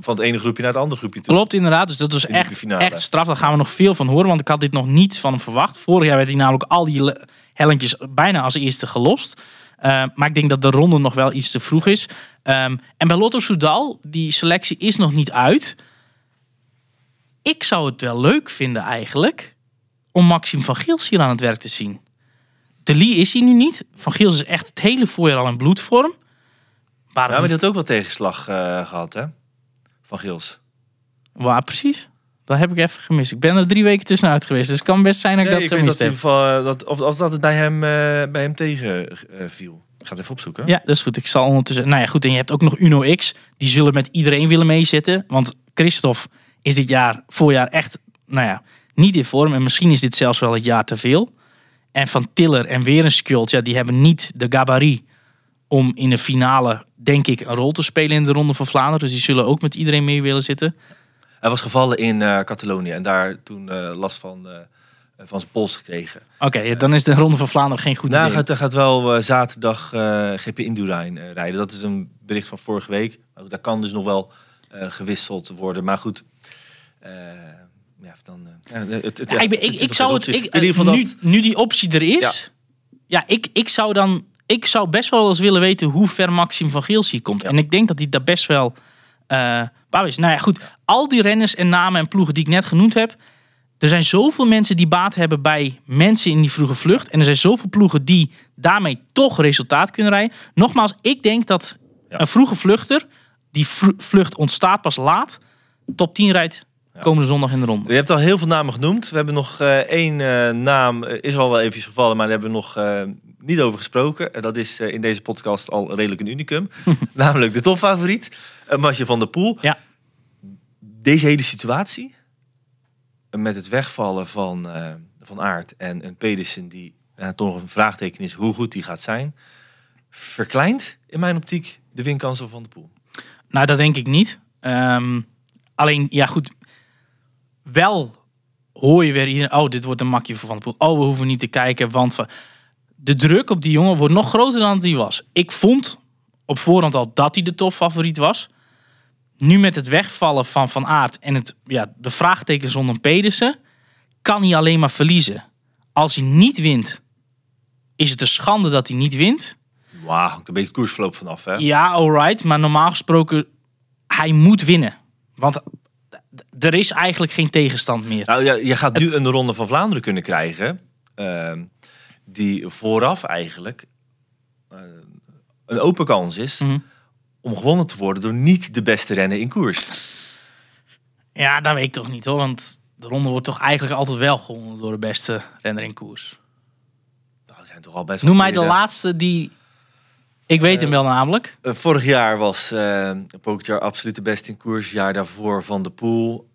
van het ene groepje naar het andere groepje toe.
Klopt inderdaad, dus dat was
In de
echt, echt straf. Daar gaan we nog veel van horen, want ik had dit nog niet van hem verwacht. Vorig jaar werd hij namelijk al die le- helletjes bijna als eerste gelost. Eh, maar ik denk dat de ronde nog wel iets te vroeg is. Ehm, en bij Lotto Soudal, die selectie is nog niet uit. Ik zou het wel leuk vinden eigenlijk om Maxime van Gils hier aan het werk te zien. De Lee is hij nu niet. Van Gils is echt het hele voorjaar al in bloedvorm. Waarom
Ja, maar had ook wel tegenslag eh, gehad, hè? Van Gils.
Waar precies? Dat heb ik even gemist. Ik ben er drie weken tussenuit geweest. Dus het kan best zijn dat ik dat
ik
gemist
dat, in
heb.
ieder geval, eh, dat, of, of dat het bij hem, eh, bij hem tegen eh, viel. Ik ga het even opzoeken.
Ja, dat is goed. Ik zal ondertussen... Nou ja, goed. En je hebt ook nog Uno X. Die zullen met iedereen willen meezitten. Want Christophe is dit jaar, voorjaar echt, nou ja, niet in vorm. En misschien is dit zelfs wel het jaar te veel. En Van Tiller en weer een ja, die hebben niet de gabarit om in de finale, denk ik, een rol te spelen in de Ronde van Vlaanderen. Dus die zullen ook met iedereen mee willen zitten.
Hij was gevallen in eh, Catalonië en daar toen eh, last van, eh, van zijn pols gekregen.
Oké, dan is de Ronde van Vlaanderen geen goed
Nou,
idee.
gaat, hij gaat wel eh, zaterdag GP Indurain rijden. Dat is een bericht van vorige week. Daar kan dus nog wel gewisseld worden. Maar goed. Eh, ja, dan, eh, ja, het, het,
Ja, ik, ben- ik,
het-
ik zou het,
in ieder geval
nu,
dat,
nu die optie er is, ja, ik, ik zou dan, ik zou best wel eens willen weten hoe ver Maxime van Geels hier komt.
Ja.
En ik denk dat hij daar best wel eh bij is. Nou ja, goed, al die renners en namen en ploegen die ik net genoemd heb, er zijn zoveel mensen die baat hebben bij mensen in die vroege vlucht. En er zijn zoveel ploegen die daarmee toch resultaat kunnen rijden. Nogmaals, ik denk dat
Ja.
een vroege vluchter, die vlucht ontstaat pas laat, top 10 rijdt komende zondag in de ronde.
Je hebt al heel veel namen genoemd. We hebben nog eh, één eh, naam, eh, is al wel eventjes gevallen, maar daar hebben we nog niet over gesproken. En dat is in deze podcast al redelijk een unicum. Namelijk de topfavoriet, uh, Matje van der Poel.
Ja.
Deze hele situatie, met het wegvallen van, van Aert en een Pedersen die toch nog een vraagteken is hoe goed die gaat zijn, verkleint in mijn optiek de winkansen van de Poel.
Nou, dat denk ik niet. Ehm, alleen, ja goed. Wel hoor je weer iedereen... Oh, dit wordt een makje voor Van der Poel. Oh, we hoeven niet te kijken, want... van- De druk op die jongen wordt nog groter dan die was. Ik vond op voorhand al dat hij de topfavoriet was. Nu met het wegvallen van Van Aert en het, ja, de vraagtekens rondom Pedersen... kan hij alleen maar verliezen. Als hij niet wint, is het een schande dat hij niet wint.
Wauw, een beetje koersverloop vanaf hè?
Ja, alright. Maar normaal gesproken, hij moet winnen. Want er is eigenlijk geen tegenstand meer.
Nou, je gaat nu een ronde van Vlaanderen kunnen krijgen. ehm, die vooraf eigenlijk eh, een open kans is
Mhm.
om gewonnen te worden door niet de beste renner in koers.
Ja, dat weet ik toch niet hoor. Want de ronde wordt toch eigenlijk altijd wel gewonnen door de beste renner in koers.
Nou, zijn toch al best
Noem mij de laatste die... Ik weet hem wel namelijk.
Eh, vorig jaar was eh Pogacar absoluut de beste in koers. Jaar daarvoor Van de Poel.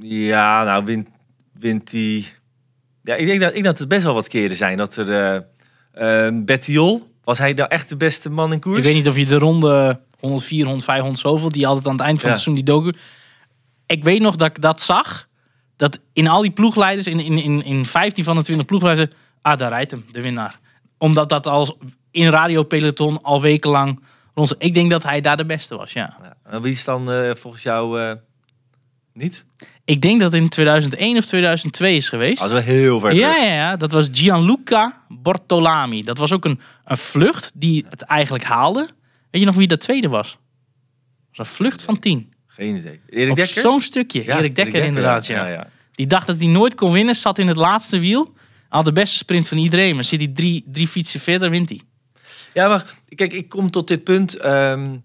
Ja, nou wint, wint hij... Ja, ik denk dat, ik denk dat het best wel wat keren zijn. Dat er... eh eh, Bettiol, was hij nou echt de beste man in koers?
Ik weet niet of je de ronde 104, 105, 100 zoveel... die altijd aan het eind van
Ja.
het seizoen die docu... Ik weet nog dat ik dat zag. Dat in al die ploegleiders, in, in, in, in 15 van de 20 ploegleiders... Ah, daar rijdt hem, de winnaar. Omdat dat als in radiopeloton al wekenlang... Rond, ik denk dat hij daar de beste was, ja.
Ja. En wie is dan eh, volgens jou eh, niet?
Ik denk dat het in 2001 of 2002 is geweest.
Dat is wel heel ver
Ja,
terug.
ja, ja, dat was Gianluca Bortolami. Dat was ook een, een vlucht die het eigenlijk haalde. Weet je nog wie dat tweede was? Dat was een vlucht van 10.
Geen idee. Erik Dekker?
zo'n stukje.
Ja,
Erik Dekker inderdaad, ja.
ja, ja.
Die dacht dat hij nooit kon winnen, zat in het laatste wiel. Had de beste sprint van iedereen. Maar zit hij drie, drie fietsen verder, wint hij.
Ja, maar kijk, ik kom tot dit punt. ehm,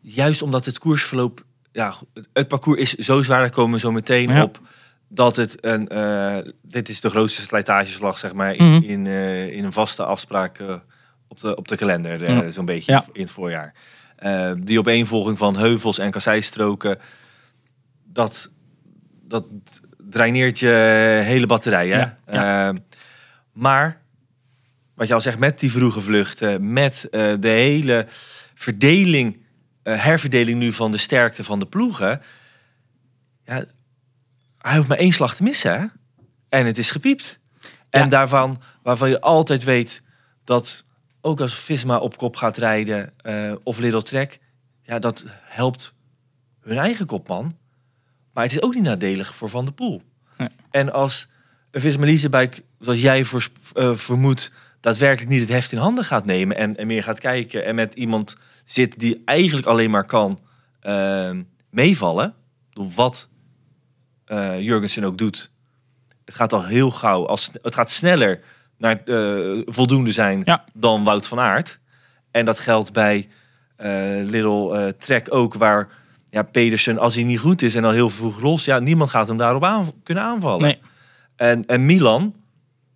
juist omdat het koersverloop... Ja, het parcours is zo zwaar, daar komen we zo meteen
Ja.
op. Dat het een... eh, dit is de grootste slijtageslag, zeg maar, in,
Mhm.
in, eh, in een vaste afspraak eh, op, de, op de kalender.
Ja.
Zo'n beetje
Ja.
in het voorjaar. Eh, die opeenvolging van heuvels en kasseistroken... Dat, dat draineert je hele batterij, hè?
Ja, ja.
Eh, maar wat je al zegt, met die vroege vluchten, met eh, de hele verdeling, eh, herverdeling nu van de sterkte van de ploegen. Ja, hij hoeft maar één slag te missen, hè? En het is gepiept. En
Ja.
daarvan, waarvan je altijd weet dat ook als Visma op kop gaat rijden eh, of Little Trek, ja, dat helpt hun eigen kopman. Maar het is ook niet nadelig voor Van der Poel.
Nee.
En als een Visma Leasebike, zoals jij voor, vermoedt, daadwerkelijk niet het heft in handen gaat nemen en, en meer gaat kijken en met iemand zit die eigenlijk alleen maar kan ehm, meevallen, door wat eh Jurgensen ook doet. Het gaat al heel gauw, als, het gaat sneller naar eh, voldoende zijn
Ja.
dan Wout van Aert. En dat geldt bij eh Little Trek ook, waar ja, Pedersen, als hij niet goed is en al heel vroeg los, ja, niemand gaat hem daarop aan, kunnen aanvallen.
Nee.
En, en Milan,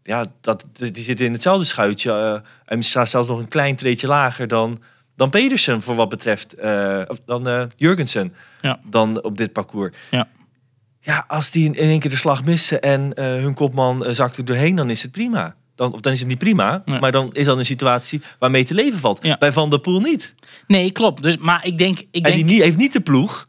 ja, dat, die zit in hetzelfde schuitje. eh, en staat zelfs nog een klein treetje lager dan, dan Pedersen voor wat betreft, eh, of dan eh Jurgensen,
Ja.
dan op dit parcours.
Ja.
Ja, als die in in één keer de slag missen en hun kopman zakt er doorheen, dan is het prima. Dan, of dan is het niet prima, maar dan is dat een situatie waarmee te leven valt.
Ja.
Bij Van der Poel niet.
Nee, klopt. Dus, maar ik denk... Ik
En
denk
die niet, heeft niet de ploeg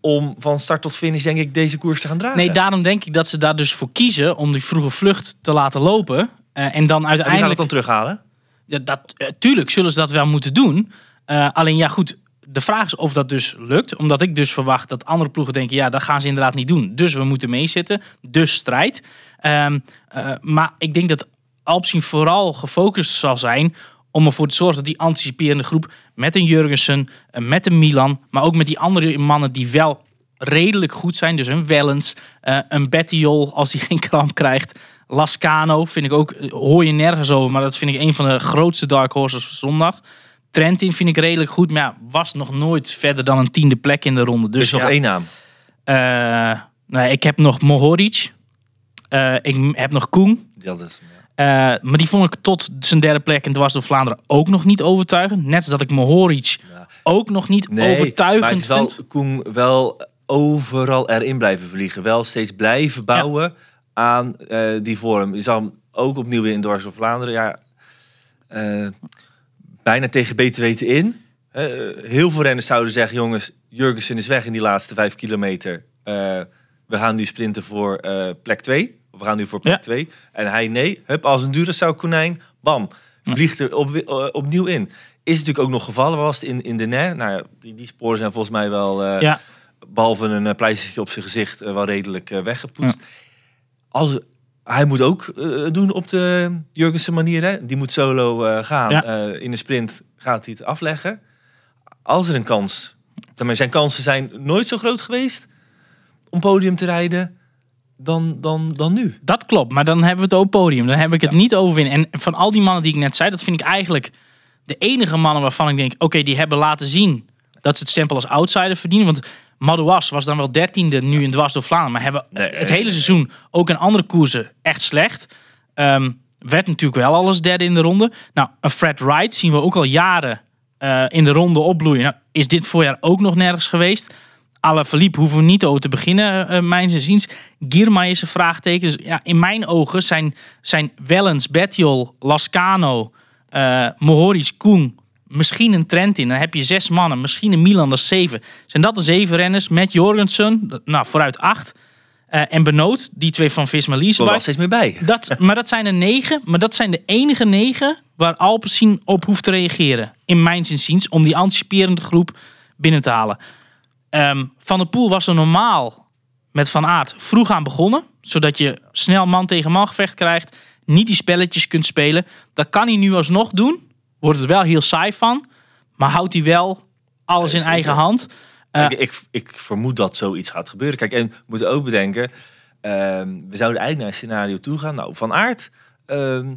om van start tot finish, denk ik, deze koers te gaan dragen.
Nee, daarom denk ik dat ze daar dus voor kiezen om die vroege vlucht te laten lopen. Eh, en dan
en wie gaat het
uiteindelijk.
dan terughalen?
Ja, dat, eh, tuurlijk zullen ze dat wel moeten doen. Eh, alleen ja, goed. De vraag is of dat dus lukt. Omdat ik dus verwacht dat andere ploegen denken... ja, dat gaan ze inderdaad niet doen. Dus we moeten meezitten. Dus strijd. Ehm, eh, maar ik denk dat Alpsien vooral gefocust zal zijn... om ervoor te zorgen dat die anticiperende groep... met een Jurgensen, eh, met een Milan... maar ook met die andere mannen die wel redelijk goed zijn. Dus een Wellens, eh, een Bettiol als hij geen kramp krijgt... Lascano vind ik ook, eh, hoor je nergens over, maar dat vind ik een van de grootste dark horses van zondag. Trentin vind ik redelijk goed, maar ja, was nog nooit verder dan een tiende plek in de ronde. Dus
Dus nog
ja,
één naam.
eh, nou, ik heb nog Mohoric. Ik heb nog Koen.
Dat is,
Eh, maar die vond ik tot zijn derde plek in Dwars door Vlaanderen ook nog niet overtuigend. Net als dat ik Mohoric
Ja.
ook nog niet
Nee, maar
overtuigend
wel,
vind.
Koen wel overal erin blijven vliegen. Wel steeds blijven bouwen aan eh, die vorm. Je zag hem ook opnieuw weer in Dwars door Vlaanderen. Ja, eh, bijna tegen beter weten in. Heel veel renners zouden zeggen, jongens, Jurgensen is weg in die laatste vijf kilometer. We gaan nu sprinten voor plek 2. We gaan nu voor plek
Ja.
2. En hij, nee, hup, als een Duracell konijn, bam, vliegt er op, eh, opnieuw in. Is natuurlijk ook nog gevallen, was het in, in de NE. Nou, ja, die, die sporen zijn volgens mij wel, eh,
Ja,
behalve een uh, pleistertje op zijn gezicht, wel redelijk weggepoetst. Als, hij moet ook doen op de Jurgensen manier. Hè? Die moet solo gaan. In de sprint gaat hij het afleggen. Als er een kans... Zijn kansen zijn nooit zo groot geweest om podium te rijden dan, dan, dan nu.
Dat klopt, maar dan hebben we het over podium. Dan heb ik het niet over winnen. En van al die mannen die ik net zei, dat vind ik eigenlijk de enige mannen waarvan ik denk, oké, die hebben laten zien dat ze het stempel als outsider verdienen. Want Madouas was dan wel dertiende nu in dwars door Vlaanderen. Maar hebben
Nee,
het
nee,
hele seizoen ook in andere koersen echt slecht. Ehm, werd natuurlijk wel alles derde in de ronde. Nou, een Fred Wright zien we ook al jaren eh, in de ronde opbloeien. Nou, is dit voorjaar ook nog nergens geweest? Alle Philippe hoeven we niet over te beginnen, uh, mijn ziens. Girmay is een vraagteken. Dus ja, in mijn ogen zijn, zijn Wellens, Bettiol, Lascano, eh Mohoric, Koen, misschien een Trentin. Dan heb je zes mannen, misschien een Milan, dat is zeven. Zijn dat de zeven renners? Met Jorgensen, nou vooruit acht. Eh, en Benoot, die twee van Visma
Er
Lease.
was steeds meer bij.
Dat, maar dat zijn er negen. Maar dat zijn de enige negen waar Alpecin op hoeft te reageren. In mijn zinziens. Om die anticiperende groep binnen te halen. Ehm, van der Poel was er normaal met Van Aert vroeg aan begonnen. Zodat je snel man tegen man gevecht krijgt. Niet die spelletjes kunt spelen. Dat kan hij nu alsnog doen. Wordt het wel heel saai van. Maar houdt hij wel alles in eigen hand. Eh,
ik, ik, ik vermoed dat zoiets gaat gebeuren. Kijk, en we moeten ook bedenken, ehm, we zouden eigenlijk naar een scenario toe gaan. Nou, Van Aert ehm,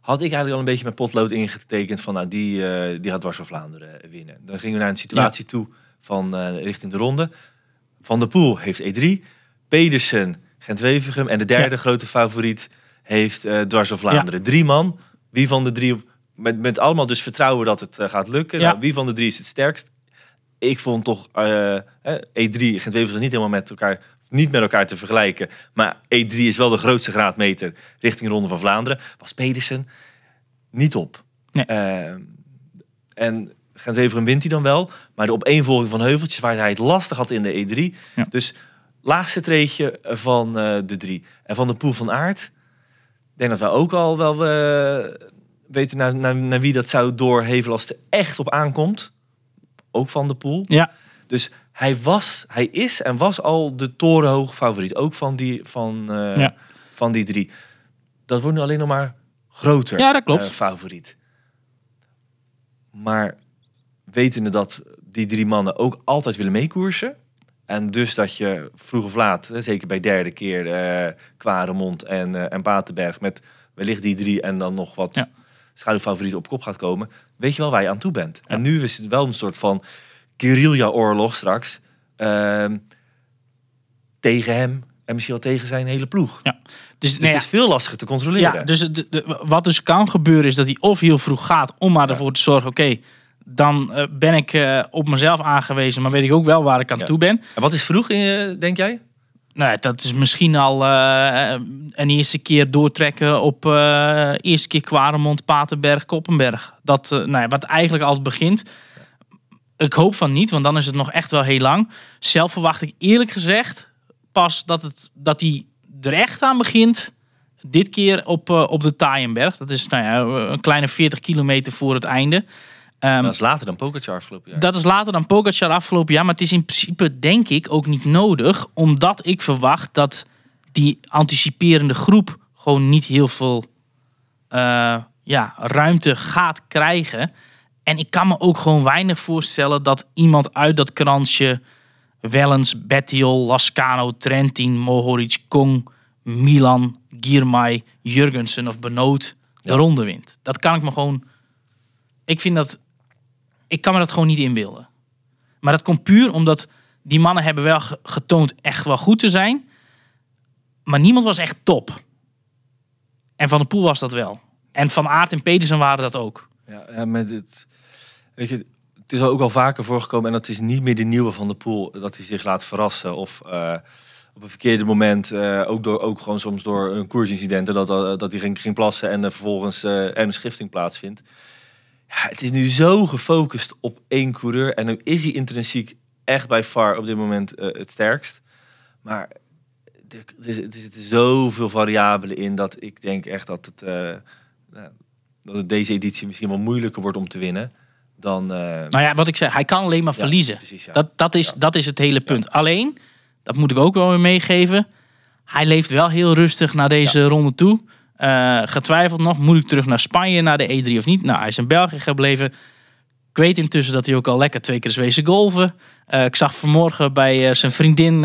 had ik eigenlijk al een beetje met potlood ingetekend van, nou, die, eh, die gaat dwars van Vlaanderen winnen. Dan gingen we naar een situatie toe van eh, richting de ronde. Van der Poel heeft E3, Pedersen, Gent-Wevergem en de derde
Ja.
grote favoriet heeft eh dwars van Vlaanderen. Drie man. Wie van de drie, met, met allemaal dus vertrouwen dat het eh, gaat lukken.
Ja.
Nou, wie van de drie is het sterkst? ik vond toch eh, hè, E3 gent is niet helemaal met elkaar, niet met elkaar te vergelijken. Maar E3 is wel de grootste graadmeter richting Ronde van Vlaanderen. Was Pedersen niet op.
Nee.
Eh, en gent wint hij dan wel. Maar de opeenvolging van heuveltjes waar hij het lastig had in de E3.
Ja.
Dus laagste treedje van eh, de drie. En van de pool van aard. Ik denk dat we ook al wel eh, weten naar, naar, naar wie dat zou doorhevelen als het er echt op aankomt. Ook van de pool.
ja,
Dus hij was, hij is en was al de torenhoge favoriet. Ook van die, van, eh,
Ja.
van die drie. Dat wordt nu alleen nog maar groter.
Ja, dat klopt.
favoriet. Maar wetende dat die drie mannen ook altijd willen meekoersen. En dus dat je vroeg of laat, zeker bij derde keer, eh Kwaremond en, eh en Patenberg, met wellicht die drie en dan nog wat
Ja.
schaduwfavorieten op kop gaat komen, weet je wel waar je aan toe bent. En nu is het wel een soort van guerrilla-oorlog straks ehm, tegen hem en misschien wel tegen zijn hele ploeg.
ja. Dus,
Dus
nou ja,
het is veel lastiger te controleren.
Ja, dus de- de- wat dus kan gebeuren is dat hij of heel vroeg gaat om maar ervoor te zorgen, oké, dan eh, ben ik eh, op mezelf aangewezen, maar weet ik ook wel waar ik aan
Ja.
toe ben.
En wat is vroeg, eh, denk jij?
Nou, dat is misschien al een eerste keer doortrekken op eerste keer Kwaremond, Patenberg, Koppenberg. Dat, nou ja, wat eigenlijk altijd begint. Ik hoop van niet, want dan is het nog echt wel heel lang. Zelf verwacht ik eerlijk gezegd pas dat, het, dat hij er echt aan begint. Dit keer op, op de Taaienberg. Dat is nou ja, een kleine 40 kilometer voor het einde. Ehm,
dat is later dan Pogacar afgelopen jaar.
dat is later dan Pogacar afgelopen jaar. Maar het is in principe denk ik ook niet nodig. Omdat ik verwacht dat die anticiperende groep gewoon niet heel veel eh, ja, ruimte gaat krijgen. En ik kan me ook gewoon weinig voorstellen dat iemand uit dat kransje... Wellens, Bettiol, Lascano, Trentin, Mohoric, Kong, Milan, Girmay, Jurgensen of Benoot de
Ja.
ronde wint. Dat kan ik me gewoon... Ik vind dat ik kan me dat gewoon niet inbeelden. Maar dat komt puur omdat die mannen hebben wel ge- getoond echt wel goed te zijn. Maar niemand was echt top. En Van der Poel was dat wel. En Van Aert en Pedersen waren dat ook.
Ja, met het, weet je, het is ook al vaker voorgekomen en dat is niet meer de nieuwe van de pool dat hij zich laat verrassen of eh, op een verkeerde moment, eh, ook, door, ook gewoon soms door een koersincidenten, dat, eh, dat hij ging, ging plassen en vervolgens er een schifting plaatsvindt. Ja, het is nu zo gefocust op één coureur en nu is hij intrinsiek echt bij far op dit moment eh, het sterkst. Maar er, er is- er zitten zoveel variabelen in dat ik denk echt dat het, eh, dat het deze editie misschien wel moeilijker wordt om te winnen dan. eh,
Nou ja, wat ik zeg, hij kan alleen maar
ja,
verliezen.
Precies, ja.
Dat, dat, is, dat is het hele punt. Alleen, dat moet ik ook wel weer meegeven. Hij leeft wel heel rustig naar deze ronde toe. Eh, getwijfeld nog, moet ik terug naar Spanje, naar de E3 of niet? Nou, hij is in België gebleven. Ik weet intussen dat hij ook al lekker twee keer is wezen golven. Eh, ik zag vanmorgen bij eh, zijn vriendin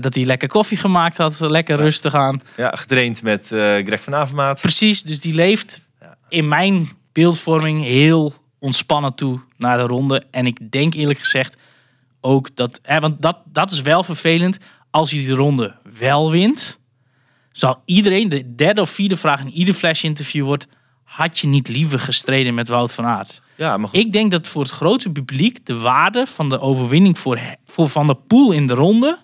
dat hij lekker koffie gemaakt had, lekker rustig aan.
Ja, getraind met Greg van Avermaat.
Precies, dus die leeft
Ja.
in mijn beeldvorming heel ontspannen toe naar de ronde. En ik denk eerlijk gezegd ook dat, hè, want dat, dat is wel vervelend. Als hij de ronde wel wint, zal iedereen, de derde of vierde vraag in ieder flash interview wordt, had je niet liever gestreden met Wout van Aert?
Ja, maar goed.
Ik denk dat voor het grote publiek de waarde van de overwinning voor, voor Van der Poel in de ronde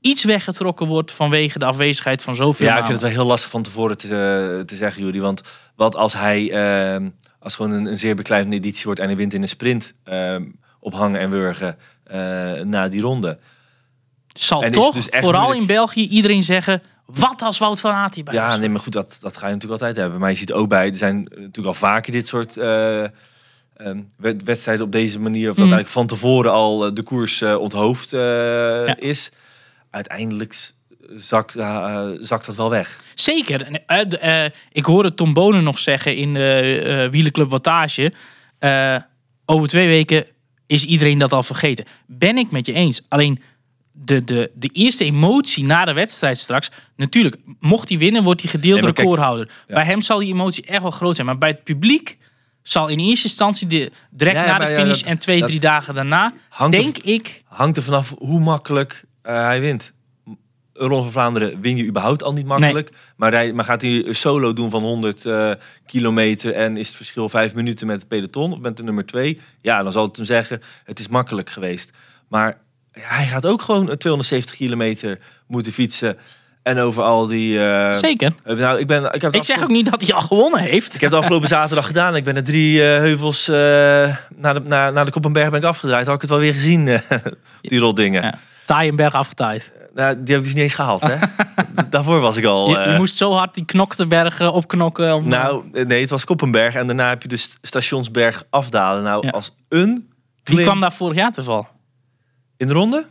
iets weggetrokken wordt vanwege de afwezigheid van zoveel
Ja, ik vind het wel heel lastig van tevoren te, eh, te zeggen, Jury. Want wat als hij, ehm, als gewoon een, een zeer beklijvende editie wordt en hij wint in een sprint ehm, op hangen en wurgen eh, na die ronde.
Zal
En
toch,
dus
vooral
moeilijk.
in België, iedereen zeggen... Wat als Wout van Aert hierbij
Ja, nee, maar goed, dat, dat ga je natuurlijk altijd hebben. Maar je ziet ook bij, er zijn eh, natuurlijk al vaker dit soort eh, ehm, wed- wedstrijden op deze manier. Of dat
Mm.
eigenlijk van tevoren al eh, de koers eh, onthoofd eh, is. Uiteindelijk zakt, zakt dat wel weg.
Zeker. Ik hoorde Tom Bonen nog zeggen in de Wielerclub Wattage... over twee weken is iedereen dat al vergeten. Ben ik met je eens. Alleen de, de, de eerste emotie na de wedstrijd straks... Natuurlijk, mocht hij winnen, wordt hij gedeeld
Nee, maar kijk,
recordhouder.
ja.
Bij hem zal die emotie echt wel groot zijn. Maar bij het publiek zal in eerste instantie... De, direct
Ja, ja,
na de finish
dat-
en twee,
dat
drie dagen daarna...
hangt er-
denk ik...
Hangt er vanaf hoe makkelijk eh, hij wint. Ronde van Vlaanderen win je überhaupt al niet makkelijk. Maar, hij, maar gaat hij een solo doen van 100 eh, kilometer en is het verschil vijf minuten met het peloton of met de nummer twee? Ja, dan zal het hem zeggen, het is makkelijk geweest. Maar hij gaat ook gewoon een 270 kilometer moeten fietsen. En over al die... eh,
Zeker.
eh, nou, ik, ben, ik, heb
Ik zeg ook niet dat hij al gewonnen heeft.
ik heb de afgelopen zaterdag gedaan. Ik ben er drie eh, heuvels naar, de, naar, naar de Koppenberg ben ik afgedraaid. Had ik het wel weer gezien, die rotdingen.
Ja. Taaienberg afgetaaid.
Nou, die heb ik dus niet eens gehaald, hè? Daarvoor was ik al...
Je, je moest zo hard die knoktenberg eh, opknokken. Om,
Nou, nee, het was Koppenberg. En daarna heb je dus Stationsberg afdalen. Nou,
Ja.
als een
Wie kwam daar vorig jaar te val?
In de ronde?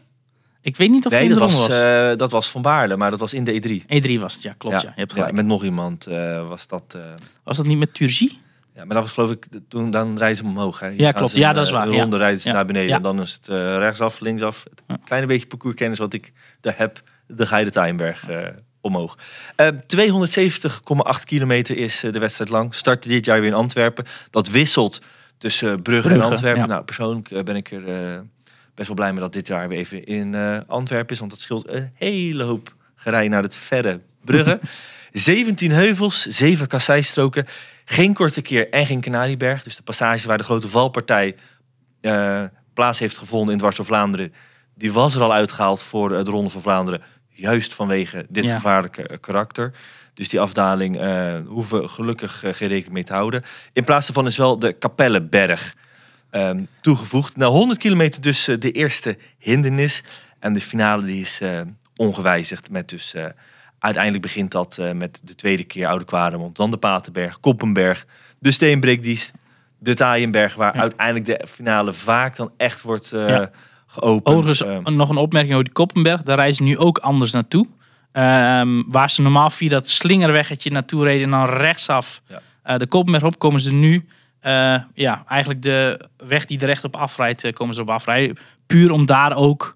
Ik weet niet of
Nee,
het in
dat
de ronde
was,
was.
eh, dat was Van Baarle, maar dat was in de E3.
E3 was het, ja, klopt. Ja, je hebt gelijk.
met nog iemand eh, was dat... eh,
Was dat niet met Turgie?
ja, maar dat was geloof ik... de- Toen, dan rijden ze omhoog, hè?
Ja, klopt.
ze
Ja,
een,
dat is waar,
Een
ja.
ronde rijden ze
Ja.
naar beneden.
Ja.
En dan is het rechtsaf, linksaf. Het
Ja.
kleine beetje parcourskennis wat ik daar heb. Dan ga je de Tuinberg eh, omhoog. Eh 270,8 kilometer is de wedstrijd lang. Start dit jaar weer in Antwerpen. Dat wisselt tussen Brugge, en Antwerpen.
ja.
Nou, persoonlijk ben ik er best wel blij mee dat dit jaar weer even in eh, Antwerpen is. Want dat scheelt een hele hoop gerij naar het verre Brugge. 17 heuvels, 7 kasseistroken. Geen korte keer en geen Canarieberg. Dus de passage waar de grote valpartij eh, plaats heeft gevonden in dwars door Vlaanderen. Die was er al uitgehaald voor de Ronde van Vlaanderen. Juist vanwege dit
Ja.
gevaarlijke eh, karakter. Dus die afdaling hoeven we gelukkig eh, geen rekening mee te houden. In plaats daarvan is wel de Kapellenberg ehm, toegevoegd. Nou, 100 kilometer dus eh, de eerste hindernis. En de finale die is eh, ongewijzigd. Met dus, eh, uiteindelijk begint dat met de tweede keer Oude Kwaremond. Dan de Patenberg, Koppenberg, de Steenbreekdies, de Taaienberg. Waar
Ja.
uiteindelijk de finale vaak dan echt wordt
Ja.
geopend.
Overigens,
Eh,
nog een opmerking over die Koppenberg. Daar reizen ze nu ook anders naartoe. Ehm, waar ze normaal via dat slingerweggetje naartoe reden en dan rechtsaf
Ja.
de Koppenberg op, komen ze nu... eh, ja, eigenlijk de weg die er recht op afrijdt, eh, komen ze op afrijden. Puur om daar ook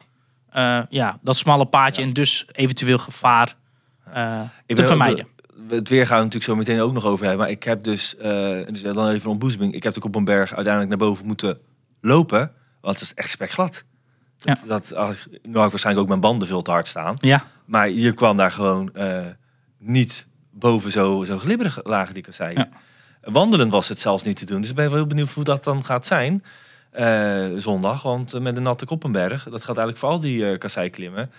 eh, ja, dat smalle paadje
Ja.
en dus eventueel gevaar
Ik
te vermijden.
Het weer gaan we natuurlijk zo meteen ook nog over hebben. Maar ik heb dus, eh, dus ja, dan even een ontboezeming. Ik heb de Koppenberg uiteindelijk naar boven moeten lopen. Want het is echt spekglad. Dat, dat, ah, nu had ik waarschijnlijk ook mijn banden veel te hard staan.
Ja,
Maar je kwam daar gewoon niet boven zo, zo glibberig lagen die kasseien.
Ja.
Wandelend was het zelfs niet te doen. Dus ik ben wel heel benieuwd hoe dat dan gaat zijn eh, zondag. Want eh, met de natte Koppenberg, dat gaat eigenlijk voor al die eh kasseiklimmen.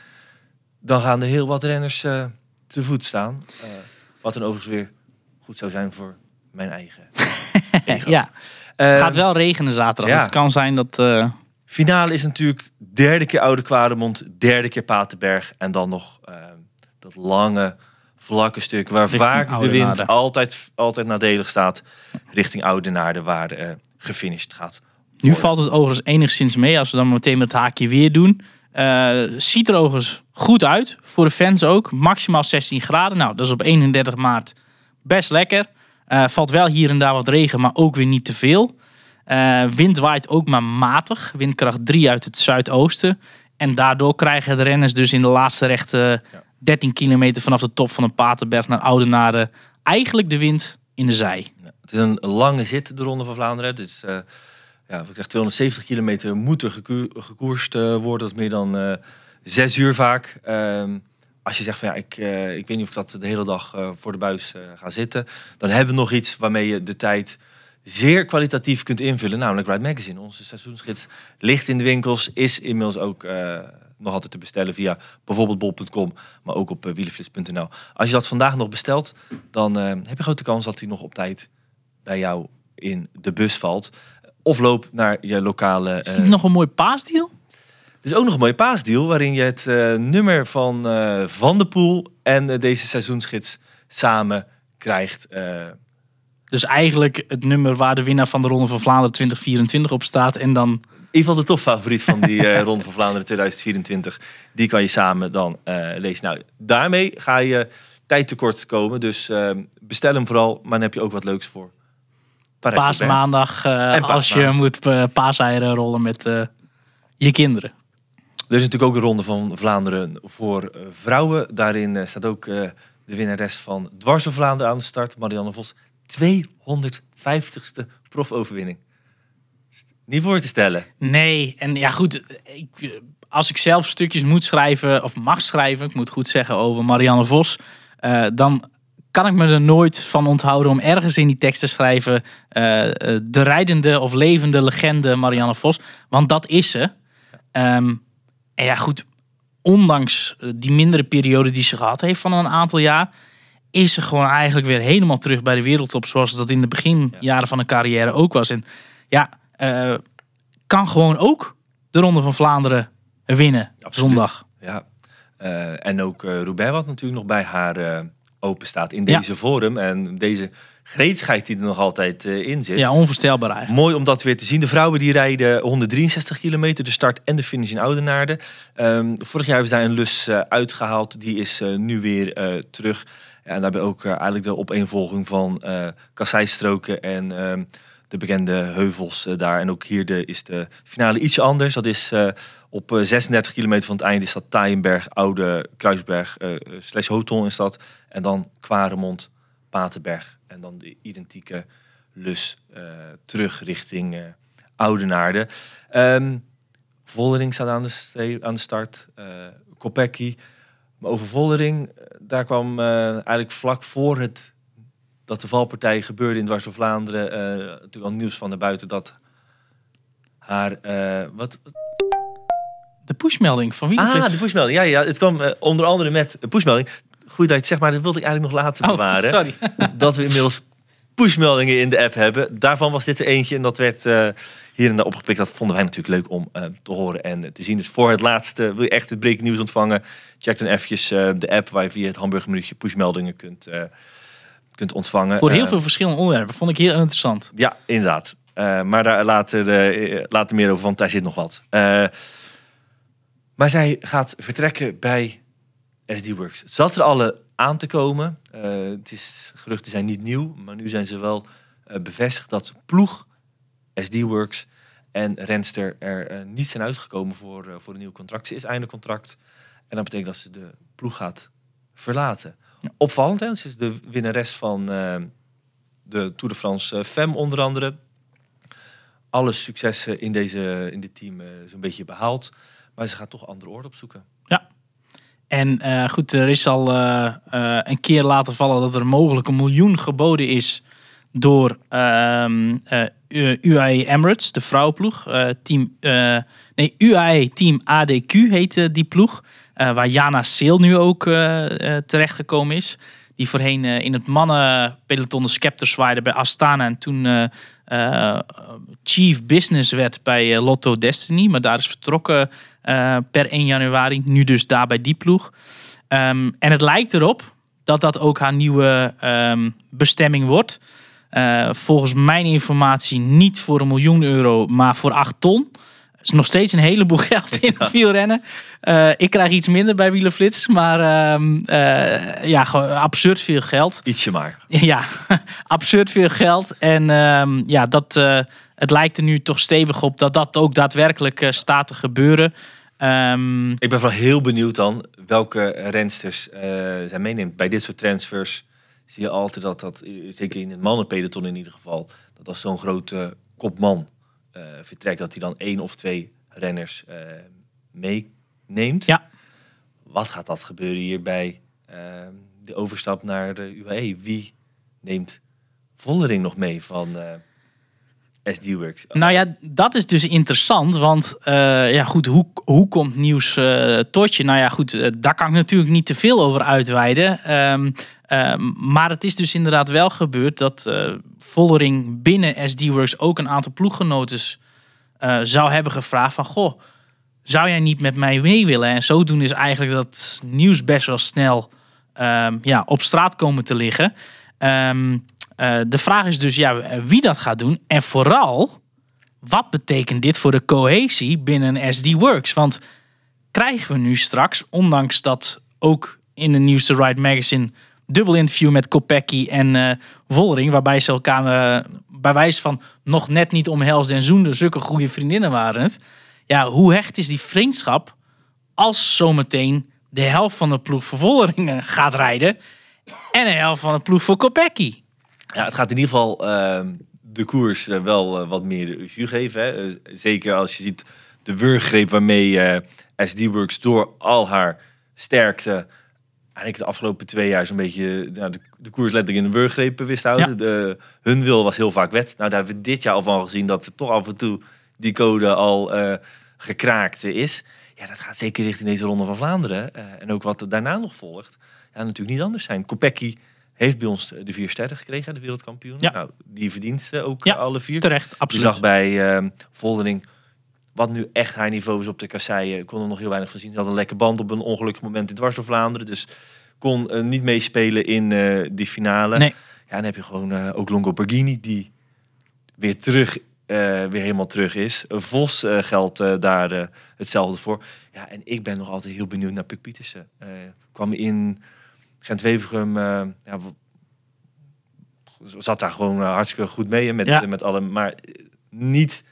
Dan gaan er heel wat renners te voet staan. Wat dan overigens weer goed zou zijn voor mijn eigen
ja. Het gaat wel regenen zaterdag.
ja.
Dus het kan zijn dat...
Finale is natuurlijk derde keer Oude Kwaremond, derde keer Patenberg. En dan nog eh, dat lange, vlakke stuk waar
Richting
vaak de wind altijd, altijd nadelig staat. Richting Oudenaarde, waar eh gefinished gaat.
Nu valt het overigens enigszins mee als we dan meteen met het haakje weer doen. Eh, ziet er overigens goed uit. Voor de fans ook. Maximaal 16 graden. Nou, dat is op 31 maart best lekker. Eh, valt wel hier en daar wat regen, maar ook weer niet te veel. Wind waait ook maar matig. Windkracht 3 uit het zuidoosten. En daardoor krijgen de renners dus in de laatste rechte
Ja.
13 kilometer vanaf de top van een Paterberg naar Oudenaren eigenlijk de wind in de zij.
Het is een lange zit, de Ronde van Vlaanderen. Dus ja, ik zeg, 270 kilometer moet er gekoer- gekoerst eh, worden. Dat is meer dan eh, zes uur vaak. Ehm, als je zegt van ja, ik, ik weet niet of ik dat de hele dag voor de buis ga zitten. Dan hebben we nog iets waarmee je de tijd zeer kwalitatief kunt invullen. Namelijk Ride Magazine. Onze seizoensgids ligt in de winkels. Is inmiddels ook nog altijd te bestellen via bijvoorbeeld bol.com. Maar ook op uh. Als je dat vandaag nog bestelt, dan eh, heb je grote kans dat hij nog op tijd bij jou in de bus valt. Of loop naar je lokale.
Is
eh,
het nog een mooi paasdeal?
er is ook nog een mooie paasdeal waarin je het nummer van Van de Poel en deze seizoensgids samen krijgt.
Dus eigenlijk het nummer waar de winnaar van de Ronde van Vlaanderen 2024 op staat. En dan
ieder geval de topfavoriet van die eh, Ronde van Vlaanderen 2024. Die kan je samen dan eh, lezen. Nou, daarmee ga je tijd tekort komen. Dus eh, bestel hem vooral, maar dan heb je ook wat leuks voor. Parijs-Roubaix.
paasmaandag, eh,
En
als je moet paaseieren rollen met je kinderen.
Er is natuurlijk ook een ronde van Vlaanderen voor vrouwen. Daarin staat ook de winnares van Dwars door Vlaanderen aan de start, Marianne Vos. 250ste profoverwinning. Niet voor te stellen.
Nee, en ja goed, ik, als ik zelf stukjes moet schrijven, of mag schrijven, ik moet goed zeggen, over Marianne Vos, eh, dan kan ik me er nooit van onthouden om ergens in die tekst te schrijven eh, eh, de rijdende of levende legende Marianne Vos. Want dat is ze. Ehm, en ja goed, ondanks die mindere periode die ze gehad heeft van een aantal jaar, is ze gewoon eigenlijk weer helemaal terug bij de wereldtop zoals dat in de beginjaren van een carrière ook was. En ja, eh, kan gewoon ook de Ronde van Vlaanderen winnen
Absoluut.
zondag.
Ja. Eh, en ook eh Roubaix, wat natuurlijk nog bij haar eh, open staat in
Ja.
deze vorm. En deze gretigheid die er nog altijd in zit.
Ja, onvoorstelbaar eigenlijk.
Mooi om dat weer te zien. De vrouwen die rijden 163 kilometer, de start en de finish in Oudenaarde. Ehm, vorig jaar hebben ze daar een lus eh, uitgehaald. Die is nu weer terug. En daarbij ook eh, eigenlijk de opeenvolging van eh kasseistroken en ehm, de bekende heuvels eh, daar. En ook hier de, is de finale ietsje anders. Dat is op eh, 36 kilometer van het einde is dat Taaienberg, Oude Kruisberg, slash Hoton is dat. En dan Kwaremond, Paterberg. En dan de identieke lus terug richting Oudenaarde. Ehm Vollering staat aan de, start. Kopecky. Maar over eh, daar kwam eh, eigenlijk vlak voor het dat de valpartij gebeurde in Dwars Vlaanderen eh, natuurlijk al nieuws van naar buiten dat haar wat
De pushmelding van wie?
ah de pushmelding ja ja het kwam onder andere met een pushmelding goed dat je het zegt maar dat wilde ik eigenlijk nog laten
Oh,
bewaren
sorry.
dat we inmiddels pushmeldingen in de app hebben. Daarvan was dit er eentje en dat werd hier en daar opgepikt. Dat vonden wij natuurlijk leuk om eh, te horen en te zien. Dus voor het laatste, wil je echt het breaking nieuws ontvangen, check dan eventjes eh, de app waar je via het hamburgermenuutje pushmeldingen kunt, eh, kunt ontvangen.
Voor heel veel verschillende onderwerpen. Vond ik heel interessant.
ja, inderdaad. Maar daar later, later meer over, want daar zit nog wat. Maar zij gaat vertrekken bij SD Works. Het zat er alle aan te komen. Het is, geruchten zijn niet nieuw, maar nu zijn ze wel bevestigd dat ploeg, SD Works en Renster er eh, niet zijn uitgekomen voor, eh, voor een nieuw contract. Ze is einde contract. En dat betekent dat ze de ploeg gaat verlaten. Opvallend, hè? Ze is de winnares van eh, de Tour de France Femme onder andere. Alle successen in, deze, in dit team eh, zo'n beetje behaald. Maar ze gaat toch andere oorden opzoeken.
En eh, goed, er is al een keer laten vallen dat er mogelijk een miljoen geboden is door ehm, eh, UAE Emirates, de vrouwenploeg. Eh, team, eh, nee, UAE Team ADQ heette die ploeg. eh, waar Jana Seel nu ook eh, eh, terechtgekomen is. Die voorheen eh, in het mannenpeloton de scepter zwaaide bij Astana. En toen eh, eh, chief business werd bij eh, Lotto Destiny. Maar daar is vertrokken eh, per 1 januari. Nu dus daar bij die ploeg. Ehm, en het lijkt erop dat dat ook haar nieuwe ehm, bestemming wordt. Eh, volgens mijn informatie niet voor een miljoen euro, maar voor 8 ton. Dat is nog steeds een heleboel geld in het wielrennen. Eh, ik krijg iets minder bij Wielenflits, maar eh, ja, absurd veel geld.
Ietsje maar.
Ja, absurd veel geld. En ehm, ja, dat, het lijkt er nu toch stevig op dat dat ook daadwerkelijk staat te gebeuren. Ehm,
Ik ben vooral heel benieuwd dan welke rensters zij meeneemt. Bij dit soort transfers zie je altijd dat, dat eh, zeker in het mannenpeloton in ieder geval, dat als zo'n grote kopman eh, vertrekt, dat hij dan één of twee renners eh, meeneemt.
Ja.
Wat gaat dat gebeuren hier bij de overstap naar de UAE? Wie neemt Vollering nog mee van SD-Works?
Nou ja, dat is dus interessant. Want ja, goed, hoe, hoe komt nieuws tot je? Nou ja, goed, daar kan ik natuurlijk niet te veel over uitweiden. Ehm, ehm, maar het is dus inderdaad wel gebeurd dat eh Vollering binnen SD-Works ook een aantal ploeggenoten eh, zou hebben gevraagd van... Goh, zou jij niet met mij mee willen? En zodoende is eigenlijk dat nieuws best wel snel ehm, ja, op straat komen te liggen. Ehm, eh, de vraag is dus ja, wie dat gaat doen. En vooral, wat betekent dit voor de cohesie binnen SD Works? Want krijgen we nu straks, ondanks dat ook in de nieuwste Ride Magazine dubbel interview met Kopecky en Vollering, waarbij ze elkaar eh, bij wijze van nog net niet omhelsden en zoenden, zulke goede vriendinnen waren. Ja, hoe hecht is die vriendschap als zometeen de helft van de ploeg voor Vollering eh, gaat rijden en de helft van de ploeg voor Kopecky?
Ja, het gaat in ieder geval ehm, de koers eh, wel wat meer jus geven. Hè. Zeker als je ziet de wurggreep waarmee eh SD-Works door al haar sterkte... eigenlijk de afgelopen twee jaar zo'n beetje nou, de, de koers letterlijk in de wurggreep wist houden.
Ja.
De, hun wil was heel vaak wet. Nou, daar hebben we dit jaar al van gezien dat er toch af en toe die code al eh, gekraakt is. Ja, dat gaat zeker richting deze Ronde van Vlaanderen. eh, en ook wat er daarna nog volgt. Ja, natuurlijk niet anders zijn. Kopecky heeft bij ons de vier sterren gekregen, de wereldkampioen.
Ja.
Nou, die verdient eh, ook
Ja,
eh, alle vier.
Terecht,
Je
absoluut.
zag bij ehm Voldering, wat nu echt haar niveau is op de kasseien. Ik kon er nog heel weinig van zien. Ze had een lekke band op een ongelukkig moment in dwars door Vlaanderen. Dus kon eh, niet meespelen in eh, die finale.
Nee.
Ja, dan heb je gewoon eh, ook Longo Borghini, die weer terug, eh, weer helemaal terug is. Vos eh, geldt eh, daar eh, hetzelfde voor. Ja, en ik ben nog altijd heel benieuwd naar Puk Pietersen. Eh, kwam in Gent-Wevergem, eh, ja, zat daar gewoon eh, hartstikke goed mee hè, met,
Ja.
met alle, maar eh, niet,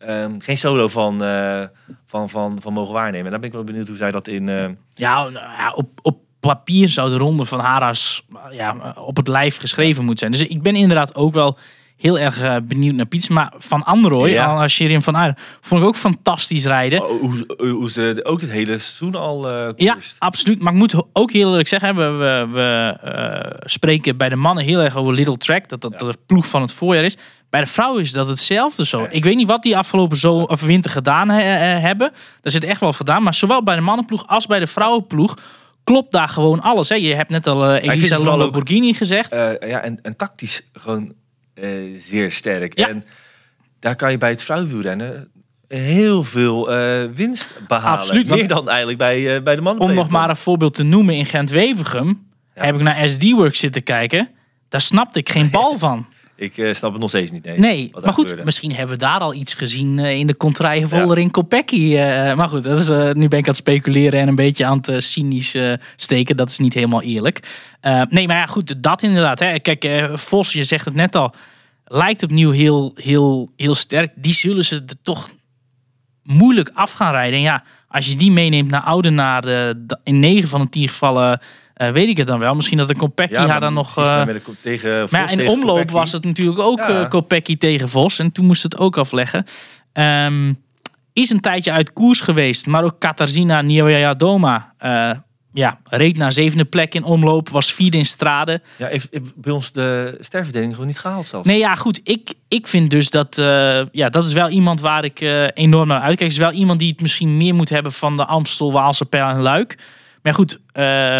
ehm, geen solo van, eh, van, van, van mogen waarnemen. En daar ben ik wel benieuwd hoe zij dat in. eh,
Ja, nou ja, op, op papier zou de ronde van Hara's ja, op het lijf geschreven moeten zijn. Dus ik ben inderdaad ook wel heel erg eh, benieuwd naar Piets. Maar Van Androoy,
Ja.
als Shirin van Aert, vond ik ook fantastisch rijden.
oh, hoe, hoe ze ook het hele seizoen al eh
Ja, absoluut. Maar ik moet ook heel eerlijk zeggen, we, we, we spreken bij de mannen heel erg over Little Track. Dat dat de ploeg van het voorjaar is. Bij de vrouwen is dat hetzelfde zo. Ik weet niet wat die afgelopen zo, of winter gedaan eh, eh, hebben. Daar zit echt wel gedaan. Maar zowel bij de mannenploeg als bij de vrouwenploeg klopt daar gewoon alles. Hè. Je hebt net al eh
het
Elisa Lamborghini gezegd.
Eh, ja, en, en tactisch gewoon eh, zeer sterk.
Ja.
En daar kan je bij het vrouwenwielrennen heel veel eh, winst behalen.
Absoluut,
Meer dan eigenlijk bij, eh, bij de mannen.
Om nog maar een voorbeeld te noemen, in Gent-Wevergem
Ja.
heb ik naar SD-Works zitten kijken. Daar snapte ik geen bal van.
Ik eh, snap het nog steeds niet. Nee,
Nee, maar goed,
gebeurde.
misschien hebben we daar al iets gezien eh, in de contraille Vollering Kopecky. eh, maar goed, dat is, nu ben ik aan het speculeren en een beetje aan het cynisch steken. Dat is niet helemaal eerlijk. Nee, maar ja, goed, dat inderdaad. Hè. Kijk, Vos, je zegt het net al, lijkt opnieuw heel, heel, heel sterk. Die zullen ze er toch moeilijk af gaan rijden. En ja, als je die meeneemt naar Oudenaar, in 9 van de 10 gevallen eh, weet ik het dan wel. Misschien dat een Kopecky
Ja,
haar dan nog... eh,
maar de tegen Vos,
in
tegen
omloop
Kopecky.
was het natuurlijk ook
Ja.
eh Kopecky tegen Vos. En toen moest het ook afleggen. Ehm, is een tijdje uit koers geweest. Maar ook Katarzyna Nieuwjadoma eh ja, reed naar zevende plek in omloop. Was vierde in strade.
Ja, heeft, bij ons de sterverdeling gewoon niet gehaald zelfs.
Nee, ja, goed. Ik, ik vind dus dat... ja, dat is wel iemand waar ik enorm naar uitkijk. Is wel iemand die het misschien meer moet hebben van de Amstel, Waalse Pijl en Luik. Maar goed, eh,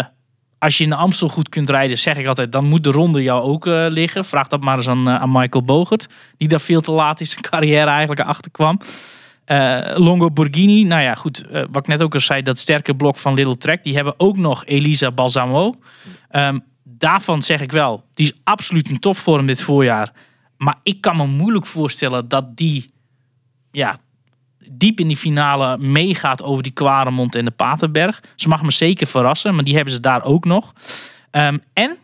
als je in de Amstel goed kunt rijden, zeg ik altijd... dan moet de ronde jou ook eh, liggen. Vraag dat maar eens aan, eh, aan Michael Bogert. Die daar veel te laat in zijn carrière eigenlijk achter kwam. Eh, Longo Borghini, nou ja, goed. wat ik net ook al zei, dat sterke blok van Little Trek. Die hebben ook nog Elisa Balsamo. Ehm, daarvan zeg ik wel, die is absoluut in topvorm dit voorjaar. Maar ik kan me moeilijk voorstellen dat die ja, diep in die finale meegaat over die Kwaremond en de Paterberg. Ze mag me zeker verrassen, maar die hebben ze daar ook nog. Ehm, en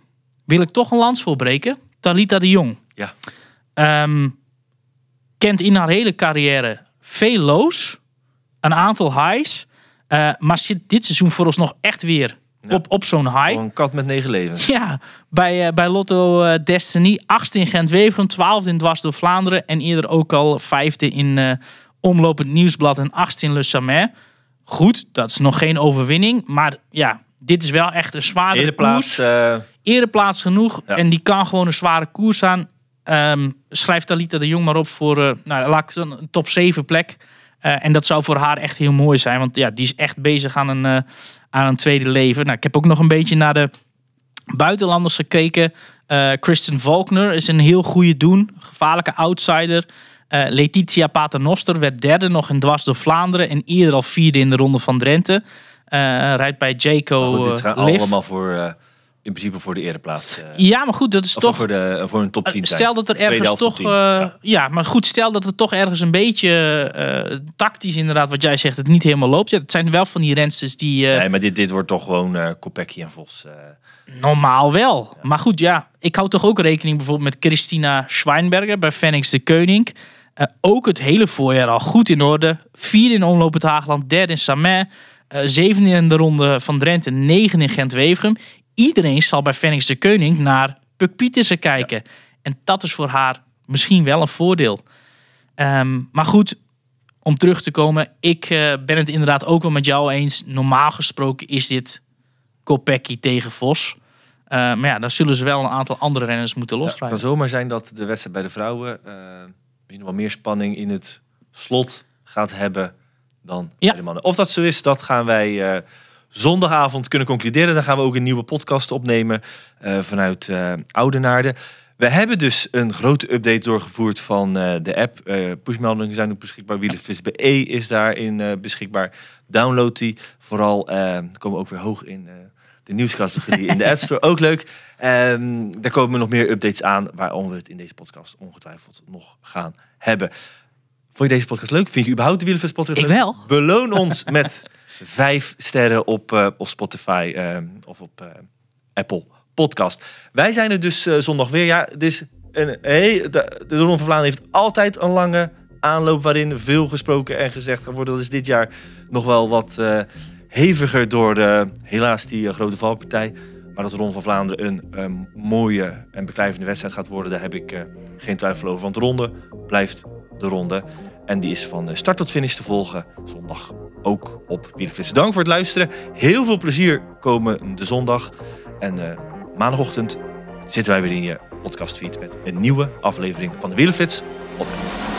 wil ik toch een lans voorbreken? Talita de Jong.
Ja.
Ehm, kent in haar hele carrière veel lows, een aantal highs. Eh, maar zit dit seizoen vooralsnog echt weer
Ja.
op, op zo'n high.
Een kat met negen levens.
Ja, bij, eh, bij Lotto eh, Destiny. Achtste in Gent-Wevelgem, twaalfde in Dwars door Vlaanderen. En eerder ook al vijfde in het Nieuwsblad en achtste in Le Samet. Goed, dat is nog geen overwinning. Maar ja, dit is wel echt een zware
Ereplaats.
koers.
eh
Ereplaats genoeg.
Ja.
En die kan gewoon een zware koers aan. Ehm schrijft Talita de Jong maar op voor eh, nou, laat ik een top 7 plek. Eh, en dat zou voor haar echt heel mooi zijn. Want ja, die is echt bezig aan een, aan een tweede leven. Nou, ik heb ook nog een beetje naar de buitenlanders gekeken. Kristen Volkner is een heel goede doen. Gevaarlijke outsider. Eh Letitia Paternoster werd derde nog in Dwars door Vlaanderen. En eerder al vierde in de Ronde van Drenthe. Eh, rijdt bij Jaco
goed, dit
eh,
gaat
Liv.
allemaal voor, eh, in principe voor de ereplaats. eh
Ja, maar goed, dat is
of
toch...
voor, de, voor een top 10 zijn.
Stel dat er ergens toch.
10.
eh,
Ja.
ja. maar goed, stel dat het toch ergens een beetje eh, tactisch, inderdaad, wat jij zegt, het niet helemaal loopt. Ja, het zijn wel van die rensters die eh,
Nee, maar dit, dit wordt toch gewoon eh Kopecky en Vos. eh.
normaal wel. Maar goed, ja, ik hou toch ook rekening bijvoorbeeld met Christina Schweinberger bij Phoenix de Koning. Eh, ook het hele voorjaar al goed in orde. Vierde in Omloop het Haagland, derde in Samet. eh zevende in de ronde van Drenthe, negen in Gent-Wevelgem. Iedereen zal bij Phoenix de Koning naar Puk Pietersen kijken. En dat is voor haar misschien wel een voordeel. Ehm, maar goed, om terug te komen. Ik eh, ben het inderdaad ook wel met jou eens. Normaal gesproken is dit Kopecky tegen Vos. Maar ja, dan zullen ze wel een aantal andere renners moeten
Ja, het kan
losrijden.
zomaar zijn dat de wedstrijd bij de vrouwen misschien wel meer spanning in het slot gaat hebben dan
Ja.
de mannen. Of dat zo is, dat gaan wij eh, zondagavond kunnen concluderen. Dan gaan we ook een nieuwe podcast opnemen eh, vanuit eh Oudenaarde. We hebben dus een grote update doorgevoerd van de app. Pushmeldingen zijn ook beschikbaar. Wielerflits BE is daarin beschikbaar. Download die. Vooral komen we ook weer hoog in de nieuwscategorie in de App Store. Ook leuk. Ehm, daar komen nog meer updates aan waarom we het in deze podcast ongetwijfeld nog gaan hebben. Vond je deze podcast leuk? Vind je überhaupt de Wielerflits podcast
Ik
leuk?
wel.
Beloon ons met vijf sterren op, eh, op Spotify ehm, of op eh, Apple Podcast. Wij zijn er dus eh, zondag weer. Ja, is een, hey, de, de Ronde van Vlaanderen heeft altijd een lange aanloop waarin veel gesproken en gezegd gaat worden. Dat is dit jaar nog wel wat eh, heviger door de, helaas die eh, grote valpartij. Maar dat Ronde van Vlaanderen een ehm, mooie en beklijvende wedstrijd gaat worden, daar heb ik eh, geen twijfel over. Want de ronde blijft de ronde. En die is van eh, start tot finish te volgen. Zondag ook op Wielerflits. Dank voor het luisteren. Heel veel plezier komende zondag. En eh, maandagochtend zitten wij weer in je podcastfeed met een nieuwe aflevering van de Wielerflits podcast.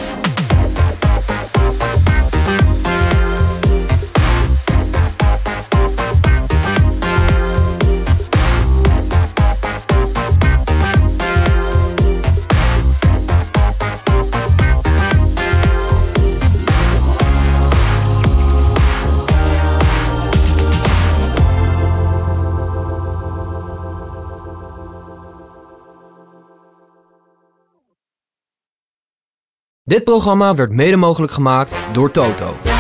Dit programma werd mede mogelijk gemaakt door Toto.